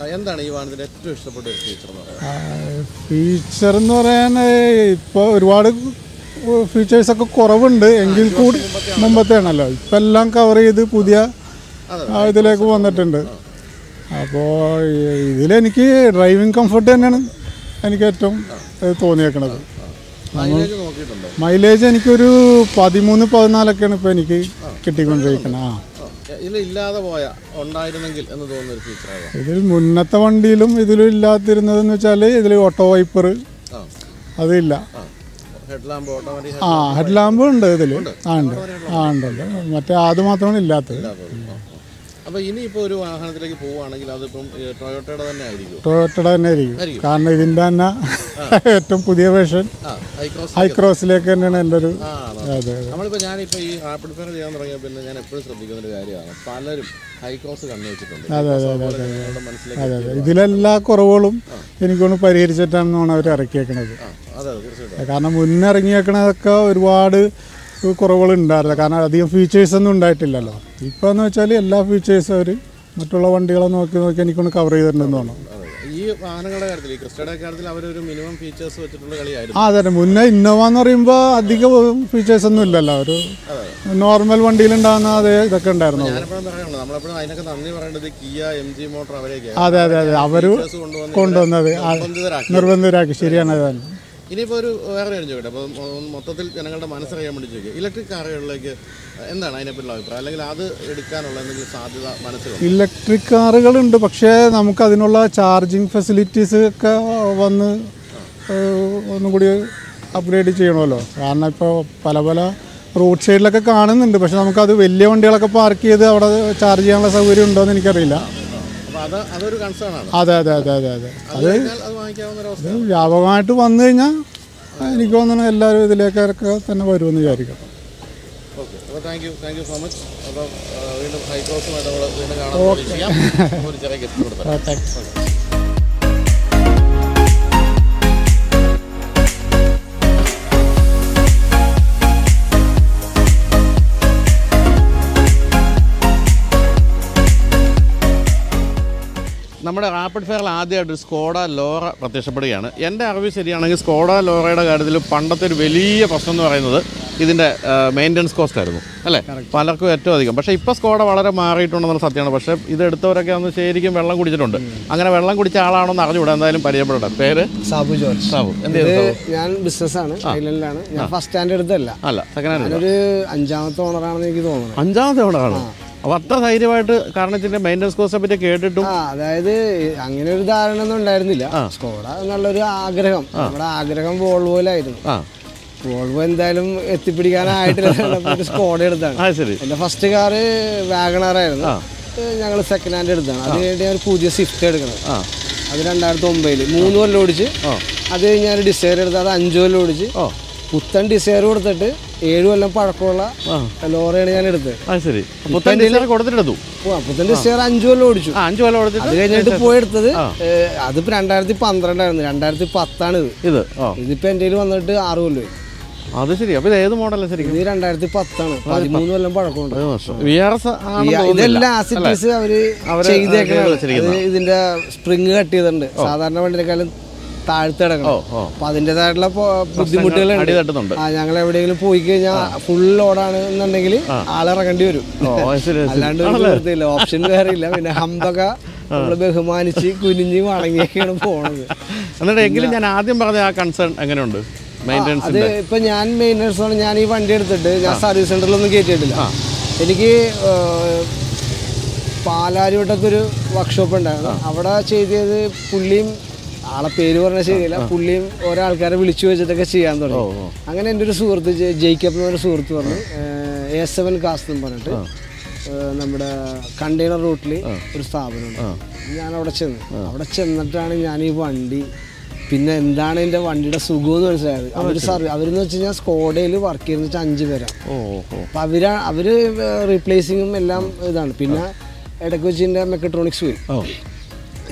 എന്താണ് ഈ വാഹനത്തിന്റെ ഏറ്റവും ഇഷ്ടപ്പെട്ട ഒരു ഫീച്ചർ എന്ന് ഫീച്ചർ എന്ന് പറയാൻ ഇപ്പോൾ ഒരുപാട് ഫീച്ചേഴ്സൊക്കെ കുറവുണ്ട്. എങ്കിൽ കൂടി മുമ്പത്തെ ആണല്ലോ ഇപ്പം എല്ലാം കവർ ചെയ്ത് പുതിയ ഇതിലേക്ക് വന്നിട്ടുണ്ട്. അപ്പോൾ ഇതിലെനിക്ക് ഡ്രൈവിംഗ് കംഫർട്ട് തന്നെയാണ് എനിക്ക് ഏറ്റവും തോന്നിയേക്കണത്. മൈലേജ് എനിക്കൊരു പതിമൂന്ന് പതിനാലൊക്കെയാണ് ഇപ്പോൾ എനിക്ക് കിട്ടിക്കൊണ്ടിരിക്കുന്നത്. ആ. ഇതിൽ ഇല്ലാതെ പോയ ഉണ്ടായിരുന്നെങ്കിൽ എന്ന് തോന്നുന്ന ഒരു ഫീച്ചർ ആകാം ഇതിൽ മുന്നത്തെ വണ്ടിയിലും ഇതിലും ഇല്ലാതിരുന്നതെന്ന് വെച്ചാൽ ഇതിൽ ഓട്ടോ വൈപ്പർ അതില്ല. ആ. ഹെഡ് ലാമ്പ് ഉണ്ട് ഇതിൽ ആ ഉണ്ട്. ആ ഉണ്ടല്ലോ ഉണ്ട്. മറ്റേ അത് മാത്രമാണ് ഇല്ലാത്തത്. അപ്പോൾ ഇനിയിപ്പോൾ ഒരു വാഹനത്തിലേക്ക് പോവുകയാണെങ്കിൽ അതിപ്പം ടൊയോട്ടയുടെ തന്നെ ആയിരിക്കും ടൊയോട്ടയുടെ തന്നെ ആയിരിക്കും. കാരണം ഇതിന്റെ തന്നെ ഏറ്റവും പുതിയ വേർഷൻ ഹൈക്രോസിലേക്ക്. തന്നെയാണ് എന്റെ ഒരു അതെ നമ്മളിപ്പോൾ ഞാനിപ്പോൾ ഈ ഫയർ ചെയ്യാൻ തുടങ്ങിയ പിന്നെ ഞാൻ എപ്പോഴും ശ്രദ്ധിക്കുന്ന ഒരു കാര്യമാണ്. പലരും ഹൈക്രോസ് കണ്ണു വെച്ചിട്ടുണ്ട്. അതെ അതെ അതെ അതെ അതെ. ഇതിലെല്ലാ കുറവുകളും എനിക്കൊന്ന് പരിഹരിച്ചിട്ടാണെന്നാണ് അവർ ഇറക്കിയേക്കുന്നത് കാരണം മുന്നിറങ്ങിയേക്കണതൊക്കെ ഒരുപാട് കുറവുകൾ ഉണ്ടായിരുന്നു കാരണം അധികം ഫീച്ചേഴ്സ് ഒന്നും ഉണ്ടായിട്ടില്ലല്ലോ. ഇപ്പോൾ എന്ന് വെച്ചാൽ എല്ലാ ഫീച്ചേഴ്സും അവർ മറ്റുള്ള വണ്ടികളെ നോക്കി നോക്കി എനിക്കൊന്ന് കവർ ചെയ്തിട്ടുണ്ടെന്ന് തോന്നുന്നു. അതെ. ഈ വാഹനങ്ങളുടെ കാര്യത്തിൽ ഈ ക്രിസ്റ്റയുടെ കാര്യത്തിൽ അവരൊരു മിനിമം ഫീച്ചേഴ്സ് വെച്ചിട്ടുള്ള കളിയായിരുന്നു. ആ അതെ മുന്നേ ഇന്നോവ എന്ന് പറയുമ്പോൾ അധികം ഫീച്ചേഴ്സ് ഒന്നും ഇല്ലല്ലോ. ഒരു നോർമൽ വണ്ടിയിൽ ഉണ്ടാകുന്ന അതേ ഇതൊക്കെ ഉണ്ടായിരുന്നു. നമ്മളെപ്പോഴും അതിനൊക്കെ നന്ദി പറയേണ്ടത് കിയ എം ജി മോട്ടോർ അതെ അതെ അതെ. അവർ കൊണ്ടുവന്നത്. നിർബന്ധിതരാക്കി. ശരിയാണ് അത് തന്നെ ഇനിയിപ്പോൾ ഒരു വേറെ കാര്യം ചോദിക്കട്ടെ. അപ്പോൾ മൊത്തത്തിൽ ജനങ്ങളുടെ മനസ്സറിയാൻ വേണ്ടി ചോദിക്കുക ഇലക്ട്രിക് കാറുകളിലേക്ക് എന്താണ് അതിനെപ്പറ്റിയുള്ള അഭിപ്രായം? അല്ലെങ്കിൽ അത് എടുക്കാനുള്ള എന്തെങ്കിലും സാധ്യത മനസ്സിലുണ്ട്? ഇലക്ട്രിക് കാറുകളുണ്ട്. പക്ഷേ നമുക്ക് അതിനുള്ള ചാർജിങ് ഫെസിലിറ്റീസ് ഒക്കെ വന്ന് ഒന്നും കൂടി അപ്ഗ്രേഡ് ചെയ്യണമല്ലോ. കാരണം ഇപ്പോൾ പല പല റോഡ് സൈഡിലൊക്കെ കാണുന്നുണ്ട്. പക്ഷെ നമുക്കത് വലിയ വണ്ടികളൊക്കെ പാർക്ക് ചെയ്ത് അവിടെ ചാർജ് ചെയ്യാനുള്ള സൗകര്യം ഉണ്ടോ എന്ന് എനിക്കറിയില്ല. അത് അതെ അതെ അതെ അതെ അതെ. വ്യാപകമായിട്ട് വന്നു കഴിഞ്ഞാൽ എനിക്ക് തോന്നുന്നു എല്ലാവരും ഇതിലേക്കൊക്കെ തന്നെ വരുമെന്ന് വിചാരിക്കണം ഓക്കെ അപ്പോൾ thank you thank you so much അപ്പോൾ വീണ്ടും ഹൈക്രോസ് നമ്മൾ വീണ്ടും കാണാൻ ഒരു ചെറിയ ഗിഫ്റ്റ് കൊടുത്താൽ <laughs> നമ്മുടെ റാപ്പിഡ് ഫയറിൽ ആദ്യമായിട്ട് സ്കോഡ ലോറ പ്രത്യക്ഷപ്പെടുകയാണ്. എന്റെ അറിവ് ശരിയാണെങ്കിൽ സ്കോഡ ലോറയുടെ കാര്യത്തിൽ പണ്ടത്തെ ഒരു വലിയ പ്രശ്നം എന്ന് പറയുന്നത് ഇതിന്റെ മെയിന്റനൻസ് കോസ്റ്റ് ആയിരുന്നു. അല്ലേ? പലർക്കും ഏറ്റവും അധികം. പക്ഷേ ഇപ്പോൾ സ്കോഡ വളരെ മാറിയിട്ടുണ്ടെന്നുള്ള സത്യമാണ്. പക്ഷേ ഇത് എടുത്തവരൊക്കെ ഒന്ന് ശരിക്കും വെള്ളം കുടിച്ചിട്ടുണ്ട്. അങ്ങനെ വെള്ളം കുടിച്ച ആളാണെന്ന് അറിഞ്ഞുകൂടാ. എന്തായാലും പരിചയപ്പെടട്ടെ. പേര്? സാബു ജോർജ്. സാബു? ഞാൻ ബിസിനസ്സാണ് ഐലൻഡിലാണ് ഞാൻ ഫസ്റ്റ് സ്റ്റാൻഡ് എടുത്തല്ല അല്ല സെക്കൻഡ് ഹാൻഡ് ഒരു അഞ്ചാമത്തെ ഓണറാണെന്ന് എനിക്ക് തോന്നുന്നു. അഞ്ചാമത്തെ അവിടെ കാണും അത്ര ധൈര്യമായിട്ട് കാരണം ഇതിന്റെ മെയിന്റനൻസ് കോസ്റ്റിനെ പറ്റി കേട്ടിട്ടും അതായത് അങ്ങനെ ഒരു ധാരണ ഒന്നും ഉണ്ടായിരുന്നില്ല. സ്കോഡ എന്നുള്ളൊരു ആഗ്രഹം. നമ്മുടെ ആഗ്രഹം വോൾവോയിലായിരുന്നു വോൾവോ എന്തായാലും എത്തിപ്പിടിക്കാനായിട്ടില്ല. <laughs> സ്കോഡ എടുത്താണ്. എന്റെ ഫസ്റ്റ് കാറ് വാഗണറായിരുന്നു. ഞങ്ങൾ സെക്കൻഡ് ഹാൻഡ് എടുത്താണ്. അത് കഴിഞ്ഞ് ഞാൻ പുതിയ സ്വിഫ്റ്റ് എടുക്കണം അത് രണ്ടായിരത്തി ഒമ്പതിൽ മൂന്ന് കൊല്ലം ഓടിച്ച്. അത് കഴിഞ്ഞ് ഞാൻ ഡിസൈർ എടുത്ത് അത് അഞ്ച് കൊല്ലം ഓടിച്ച്. പുത്തൻ ഡിസൈർ കൊടുത്തിട്ട് ഏഴ് കൊല്ലം പഴക്കമുള്ള ലോറിയാണ് ഞാൻ എടുത്തത്. ശരി. പുത്തൻ കൊടുത്തിട്ടെടുത്തു ഡിസൈർ അഞ്ചു കൊല്ലം ഓടിച്ചു. അഞ്ചു കൊല്ലം അത് കൊടുത്തിട്ട് കഴിഞ്ഞിട്ട് പോയി എടുത്തത് ഏഹ്, അതിപ്പോ രണ്ടായിരത്തി പന്ത്രണ്ടായിരുന്നു രണ്ടായിരത്തി പത്താണ് ഇത് ഇത് ഇതിപ്പോ എന്റെ കയ്യിൽ വന്നിട്ട് ആറ് കൊല്ലം അത് ശരി. അപ്പൊ ഏത് മോഡലാണ് ശരിക്കും? ഇത് രണ്ടായിരത്തി പത്താണ് പതിമൂന്ന് കൊല്ലം പഴക്കമുണ്ട്. ഇതെല്ലാം ആസിറ്റീസ് അവർ. അത് ഇതിന്റെ സ്പ്രിങ് കട്ട് ചെയ്തിട്ടുണ്ട്. സാധാരണ വണ്ടിയെക്കാളും താഴ്ത്തി കിടക്കണം. അപ്പൊ അതിന്റെതായിട്ടുള്ള തട്ടുന്നുണ്ട് ആ ഞങ്ങൾ എവിടെയെങ്കിലും പോയി കഴിഞ്ഞാൽ ഫുൾ ലോഡാണ് എന്നുണ്ടെങ്കിൽ ആളിറങ്ങേണ്ടി വരും. അല്ലാണ്ട് നിർത്തിയില്ല ഓപ്ഷൻ വേറെ ഇല്ല പിന്നെ ഹംതക നമ്മൾ ബഹുമാനിച്ച് കുനിഞ്ഞ് വണങ്ങിയൊക്കെയാണ് പോണത്. എന്നിട്ട് എങ്കിലും ഞാൻ ആദ്യം പറഞ്ഞ ആ കൺസേൺ എങ്ങനെയുണ്ട്? അത് ഇപ്പൊ ഞാൻ മെയിന്റനൻസ് ആണ്. ഞാൻ ഈ വണ്ടി എടുത്തിട്ട് ഞാൻ സർവീസ് സെന്ററിലൊന്നും കയറ്റിയിട്ടില്ല എനിക്ക് പാലാരിവട്ടത്തൊരു വർക്ക്ഷോപ്പ് ഉണ്ടായിരുന്നു. അവിടെ ചെയ്തത് പുള്ളിയും ആളെ പേര് പറഞ്ഞാൽ ശരിയല്ല. പുള്ളിയും ഓരോ ആൾക്കാരെ വിളിച്ചു വെച്ചിട്ടൊക്കെ ചെയ്യാൻ തുടങ്ങി. അങ്ങനെ എന്റെ ഒരു സുഹൃത്ത് ജയിക്കപ്പ് ജേക്കബ് എന്നൊരു സുഹൃത്ത് പറഞ്ഞു. എ സെവൻ കാസ്റ്റ് എന്ന് പറഞ്ഞിട്ട് നമ്മുടെ കണ്ടെയ്നർ റൂട്ടിൽ ഒരു സ്ഥാപനമുണ്ട്. ഞാൻ അവിടെ ചെന്നു. അവിടെ ചെന്നിട്ടാണ് ഞാൻ ഈ വണ്ടി പിന്നെ എന്താണ് എന്റെ വണ്ടിയുടെ സുഖം എന്ന് മനസ്സിലായത് അവർ സർവീസ് അവരെന്ന് വെച്ച് കഴിഞ്ഞാൽ സ്കോഡയിൽ വർക്ക് ചെയ്യുന്ന വെച്ചാൽ അഞ്ച് പേരാണ് അപ്പോൾ അപ്പം അവരാ അവർ റീപ്ലേസിങ്ങും എല്ലാം ഇതാണ്. പിന്നെ ഇടയ്ക്ക് വെച്ച് എന്റെ മെക്കട്രോണിക്സ് പോയി.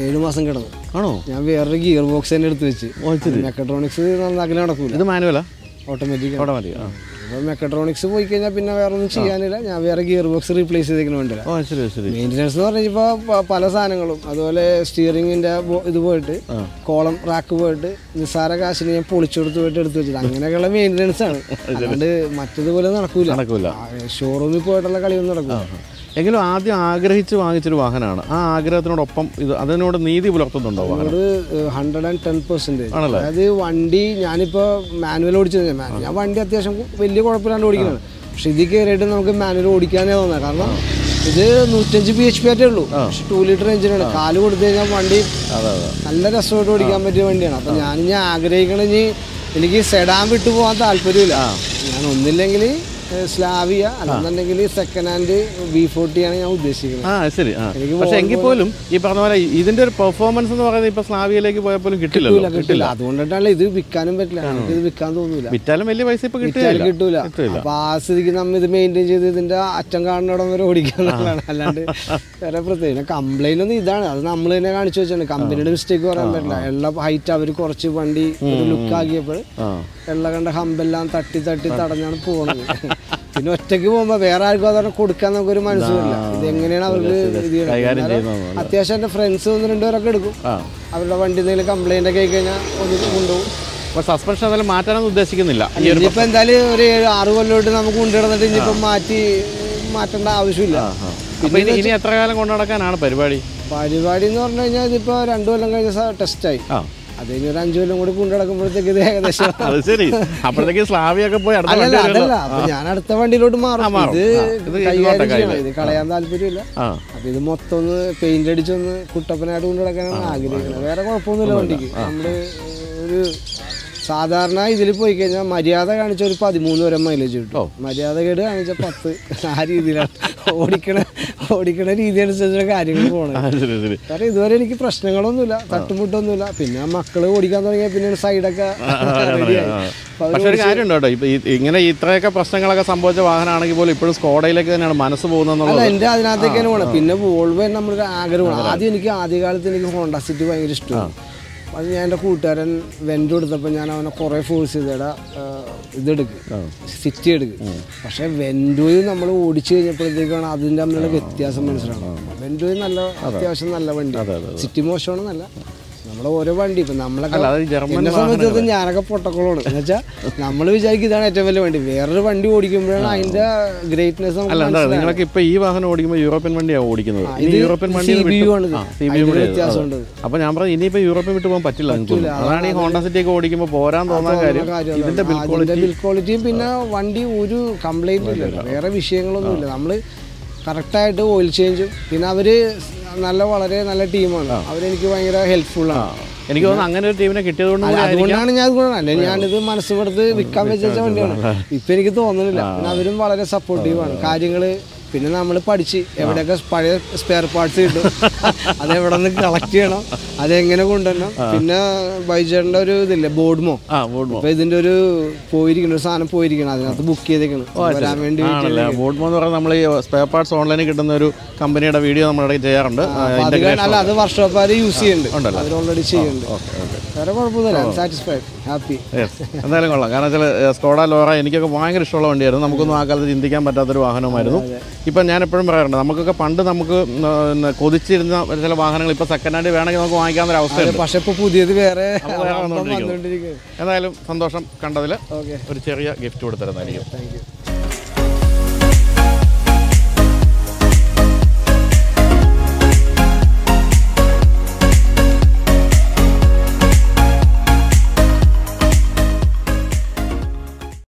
ഏഴ് മാസം കിടന്നു. ആണോ? ഞാൻ വേറൊരു ഗിയർ ബോക്സ് തന്നെ എടുത്ത് വെച്ച്. മെക്കട്രോണിക്സ് നന്നാക്കൽ നടക്കൂല. ഇത് മാനുവലാ ഓട്ടോമാറ്റിക് ഓട്ടോമാറ്റിക് അപ്പോൾ മെക്കട്രോണിക്സ് പോയി കഴിഞ്ഞാൽ പിന്നെ വേറെ ഒന്നും ചെയ്യാനില്ല. ഞാൻ വേറെ ഗിയർ ബോക്സ് റീപ്ലേസ് ചെയ്തേക്കണ വേണ്ടില്ല മെയിന്റനൻസ് എന്ന് പറഞ്ഞാൽ ഇപ്പോൾ പല സാധനങ്ങളും. അതുപോലെ സ്റ്റിയറിങ്ങിന്റെ ഇത് പോയിട്ട് കോളം റാക്ക് പോയിട്ട് നിസ്സാര കാശിന് ഞാൻ പൊളിച്ചെടുത്ത് പോയിട്ട് എടുത്ത് വെച്ചത്. അങ്ങനെയൊക്കെയുള്ള മെയിന്റനൻസ് ആണ്. <laughs> അതുകൊണ്ട് മറ്റതുപോലെ നടക്കൂല. ഷോറൂമിൽ പോയിട്ടുള്ള കളിയൊന്നും നടക്കൂല. എങ്കിലും ആദ്യം ആഗ്രഹിച്ച് വാങ്ങിച്ചൊരു വാഹനമാണ്. ആ ആഗ്രഹത്തിനോടൊപ്പം ഇത് അതിനോട് നീതി പുലർത്തുന്നുണ്ടോ അത് ഹൺഡ്രഡ് ആൻഡ് ടെൻ പെർസെന്റേജ് ആണല്ലേ? അതായത് വണ്ടി ഞാനിപ്പോൾ മാനുവൽ ഓടിച്ചത് ഞാൻ വണ്ടി അത്യാവശ്യം വലിയ കുഴപ്പമില്ലാണ്ട് ഓടിക്കുന്നത് പക്ഷെ ഇതിൽ കയറിയിട്ട് നമുക്ക് മാനുവൽ ഓടിക്കാനേ തോന്നുന്നത് കാരണം ഇത് നൂറ്റഞ്ച് ബി എച്ച് പി ആറ്റേ ഉള്ളൂ. പക്ഷെ ടു ലിറ്റർ എഞ്ചിനാണ് കാൽ കൊടുത്തു കഴിഞ്ഞാൽ വണ്ടി നല്ല രസമായിട്ട് ഓടിക്കാൻ പറ്റിയ വണ്ടിയാണ്. അപ്പം ഞാൻ ഞാൻ ആഗ്രഹിക്കണമെങ്കിൽ എനിക്ക് സെഡാൻ വിട്ടു പോകാൻ താല്പര്യമില്ല. ഞാൻ ഒന്നില്ലെങ്കിൽ സ്ലാവിയ അല്ലെന്നുണ്ടെങ്കിൽ സെക്കൻഡ് ഹാൻഡ് ബി ഫോർട്ടിയാണ് ഞാൻ ഉദ്ദേശിക്കുന്നത്. ആ ശരി. ആ. പക്ഷെ എങ്കിൽ പോലും ഈ പറഞ്ഞ പോലെ ഇതിന്റെ ഒരു പെർഫോമൻസ് എന്ന് പറയുന്നത് ഇപ്പൊ സ്ലാവിയയിലേക്ക് പോയാൽ പോലും കിട്ടില്ല കിട്ടില്ല. അതുകൊണ്ടിട്ടാണ് ഇത് വിൽക്കാനും പറ്റില്ല. ഇത് വിൽക്കാൻ തോന്നൂല. വിറ്റാലും വലിയ പൈസ ഇപ്പൊ കിട്ടില്ല കിട്ടൂല. അപ്പൊ ആ സ്ഥിതിക്ക് നമ്മ ഇത് മെയിന്റെയിൻ ചെയ്ത് ഇതിന്റെ അറ്റം കാണുന്നിടം വരെ ഓടിക്കാന്നുള്ളതാണ് അല്ലാണ്ട് വേറെ പ്രത്യേകിച്ച് കംപ്ലൈന്റ് ഒന്നും ഇതാണ്. അത് നമ്മൾ തന്നെ കാണിച്ചു വെച്ചാണ്. കമ്പനിയുടെ മിസ്റ്റേക്ക് പറയാൻ പറ്റില്ല. എല്ലാ ഹൈറ്റ് അവർ കുറച്ച് വണ്ടി ഒരു ലുക്ക് ആക്കിയപ്പോൾ എല്ലാം കണ്ട ഹമ്പെല്ലാം തട്ടി തട്ടി തടഞ്ഞാണ് പോണത്. പിന്നെ ഒറ്റയ്ക്ക് പോകുമ്പോ വേറെ ആർക്കും അതൊക്കെ കൊടുക്കാൻ നമുക്കൊരു മനസ്സിലില്ല ഇത് എങ്ങനെയാണ് അവർക്ക് ഇത് അത്യാവശ്യം എന്റെ ഫ്രണ്ട്സ് ഒന്ന് രണ്ടുപേരൊക്കെ എടുക്കും. അവരുടെ വണ്ടി എന്തെങ്കിലും കംപ്ലൈന്റ് ഒക്കെ ആയി കഴിഞ്ഞാൽ ഒന്ന് കൊണ്ടുപോകും. സസ്പെൻഷൻ അതെല്ലാം മാറ്റാനൊന്നും ഉദ്ദേശിക്കുന്നില്ല. ഈ ഇനിയിപ്പോ എന്തായാലും ഒരു ഏഴ് ആറ് കൊല്ലോട്ട് നമുക്ക് കൊണ്ടുവന്നിട്ട് ഇനിയിപ്പോ മാറ്റി മാറ്റേണ്ട ആവശ്യമില്ല. ഇനി ഇനി എത്ര കാലം കൊണ്ടു നടക്കാനാണ് പരിപാടി? പരിപാടി എന്ന് പറഞ്ഞു കഴിഞ്ഞാൽ ഇതിപ്പോ രണ്ടു കൊല്ലം കഴിഞ്ഞ ടെസ്റ്റായി അത് ഇനി ഒരു അഞ്ചു കൊല്ലം കൂടി കൊണ്ടുനടക്കുമ്പോഴത്തേക്ക് ഇത് ഏകദേശം അത് ശരി. അപ്പോഴത്തേക്ക് സ്ലാവിയൊക്കെ പോയി അടുത്ത അല്ലല്ല വണ്ടി അതല്ല. അപ്പൊ ഞാൻ അടുത്ത വണ്ടിയിലോട്ട് മാറും. മാറും. ഇത് ആ, ഇത് കൈകാര്യം ഇതിലോട്ടൊക്കെ ചെയ്യണം. ഇത്. കളയാൻ താല്പര്യമില്ല. ആ. അപ്പൊ ഇത് മൊത്തം ഒന്ന് പെയിന്റ് അടിച്ചൊന്ന് കുട്ടപ്പനായിട്ട് കൊണ്ടു നടക്കാനാണ് ആഗ്രഹിക്കുന്നത്. വേറെ കുഴപ്പമൊന്നുമില്ല വണ്ടിക്ക്. നമ്മൾ ഒരു സാധാരണ ഇതിൽ പോയി കഴിഞ്ഞാൽ മര്യാദ കാണിച്ച ഒരു പതിമൂന്ന് വരെ മൈലേജ് കിട്ടും. മര്യാദ കേട് കാണിച്ച പത്ത്. ആ രീതിയിലാണ്. ഓടിക്കണ ഓടിക്കണ രീതി അനുസരിച്ചുള്ള കാര്യങ്ങൾ പോകണം കാരണം ഇതുവരെ എനിക്ക് പ്രശ്നങ്ങളൊന്നുമില്ല തട്ടുമുട്ടൊന്നുമില്ല. പിന്നെ മക്കൾ ഓടിക്കാൻ തുടങ്ങിയ പിന്നെ സൈഡൊക്കെ <laughs> പക്ഷെ ഒരു കാര്യമുണ്ട് കേട്ടോ? ഇപ്പൊ ഇങ്ങനെ ഇത്രയൊക്കെ പ്രശ്നങ്ങളൊക്കെ സംഭവിച്ച വാഹനമാണെങ്കിൽ പോലും ഇപ്പോഴും സ്കോഡയിലേക്ക് തന്നെയാണ് മനസ്സ് പോകുന്നത് പോകുന്നത് അതിനകത്തേക്ക് തന്നെ പോകണം പിന്നെ വോൾവോ നമ്മളൊരു ആഗ്രഹമാണ്. ആദ്യം എനിക്ക് ആദ്യകാലത്ത് എനിക്ക് ഹോണ്ട സിറ്റി ഭയങ്കര ഇഷ്ടമാണ്. അത് ഞാൻ എന്റെ കൂട്ടുകാരൻ വെന്റ് കൊടുത്തപ്പോൾ ഞാൻ അവനെ കുറേ ഫോഴ്സ് ചെയ്തേടാ ഇതെടുക്കും. സിറ്റി എടുക്കും. പക്ഷേ വെൻഡോയിൽ നമ്മൾ ഓടിച്ചു കഴിഞ്ഞപ്പോഴത്തേക്കാണ് അതിന്റെ തമ്മിലുള്ള വ്യത്യാസം മനസ്സിലാവുന്നത്. വെൻഡോയിൽ നല്ല അത്യാവശ്യം നല്ല വണ്ടി. സിറ്റി മോശമാണെന്നല്ല. നമ്മളെ ഓരോ വണ്ടി ഇപ്പം നമ്മളൊക്കെ എന്നെ സംബന്ധിച്ചത് ഞാനൊക്കെ പൊട്ടക്കോളോട് എന്ന് വെച്ചാൽ നമ്മൾ വിചാരിക്കും ഇതാണ് ഏറ്റവും വലിയ വണ്ടി. വേറൊരു വണ്ടി ഓടിക്കുമ്പോഴാണ് അതിന്റെ ഗ്രേറ്റ്നെസ്. നിങ്ങൾക്ക് ഇപ്പൊ ഈ വാഹനം ഓടിക്കുമ്പോൾ യൂറോപ്യൻ വണ്ടിയാണ് ഓടിക്കുന്നത്. യൂറോപ്യൻ വ്യത്യാസമുണ്ട്. അപ്പൊ ഞാൻ പറഞ്ഞു ഇനിയിപ്പോ യൂറോപ്യൻ വിട്ടു പോകാൻ പറ്റില്ല. അതാണ് ഈ ഹോണ്ട സിറ്റി ഒക്കെ ഓടിക്കുമ്പോൾ പോരാൻ തോന്നാൻ കാര്യം. ഇതിന്റെ ബിൽ ക്വാളിറ്റിയും പിന്നെ വണ്ടി ഒരു കംപ്ലൈന്റ് ഇല്ല വേറെ വിഷയങ്ങളൊന്നും ഇല്ല. നമ്മൾ കറക്റ്റായിട്ട് ഓയിൽ ചേഞ്ചും പിന്നെ അവർ നല്ല വളരെ നല്ല ടീമാണ്. അവരെനിക്ക് ഭയങ്കര ഹെൽപ്ഫുൾ ആണ്. എനിക്ക് തോന്നുന്നു അങ്ങനെ ഒരു ടീമിനെ കിട്ടിയതുകൊണ്ട് അതുകൊണ്ടാണ് ഞാൻ അല്ലെങ്കിൽ അല്ലെ ഞാനിത് മനസ്സ് കൊടുത്ത് വിൽക്കാൻ വെച്ച വണ്ടിയാണ്. ഇപ്പൊ എനിക്ക് തോന്നുന്നില്ല. അവരും വളരെ സപ്പോർട്ടീവാണ് കാര്യങ്ങൾ പിന്നെ നമ്മൾ പഠിച്ച് എവിടെയൊക്കെ പഴയ സ്പെയർ പാർട്സ് കിട്ടും. അത് എവിടെ നിന്ന് കളക്ട് ചെയ്യണം അതെങ്ങനെ കൊണ്ടുവരണം. പിന്നെ ബൈജേറിന്റെ ഒരു ഇതില്ലേ ബോർഡ്മോ അപ്പൊ ഇതിന്റെ ഒരു പോയിരിക്കണം ഒരു സാധനം പോയിരിക്കണം അതിനകത്ത് ബുക്ക് ചെയ്തേക്കണം. വരാൻ വേണ്ടി ബോർഡ്മോ എന്ന് പറഞ്ഞാൽ നമ്മൾ ഈ സ്പെയർ പാർട്സ് ഓൺലൈനിൽ കിട്ടുന്ന ഒരു കമ്പനിയുടെ വീഡിയോ നമ്മുടെ ചെയ്യാറുണ്ട്. വർഷോപ്പാർ അല്ല അത് വർഷോപ്പാര് യൂസ് ചെയ്യുന്നുണ്ട്. ഓൾറെഡി ചെയ്യുന്നുണ്ട്. വേറെ കുഴപ്പമൊന്നുമില്ല. Satisfied happy Yes. എന്തായാലും കൊള്ളാം. കാരണം വെച്ചാൽ സ്കോഡ ലോറ എനിക്കൊക്കെ ഭയങ്കര ഇഷ്ടമുള്ള വണ്ടിയായിരുന്നു. നമുക്കൊന്നും ആ കാലത്ത് ചിന്തിക്കാൻ പറ്റാത്തൊരു വാഹനമായിരുന്നു ഇപ്പം ഞാൻ എപ്പോഴും പറയാറുണ്ട് നമുക്കൊക്കെ പണ്ട് നമുക്ക് കൊതിച്ചിരുന്ന ചില വാഹനങ്ങൾ ഇപ്പോൾ സെക്കൻഡ് ഹാൻഡ് വേണമെങ്കിൽ നമുക്ക് വാങ്ങിക്കാവുന്ന അവസ്ഥയുണ്ട്. പക്ഷേ ഇപ്പോൾ പുതിയത് വേറെ. എന്തായാലും സന്തോഷം കണ്ടതിൽ ഒരു ചെറിയ ഗിഫ്റ്റ് കൊടുത്തിരുന്നതായിരിക്കും താങ്ക് യു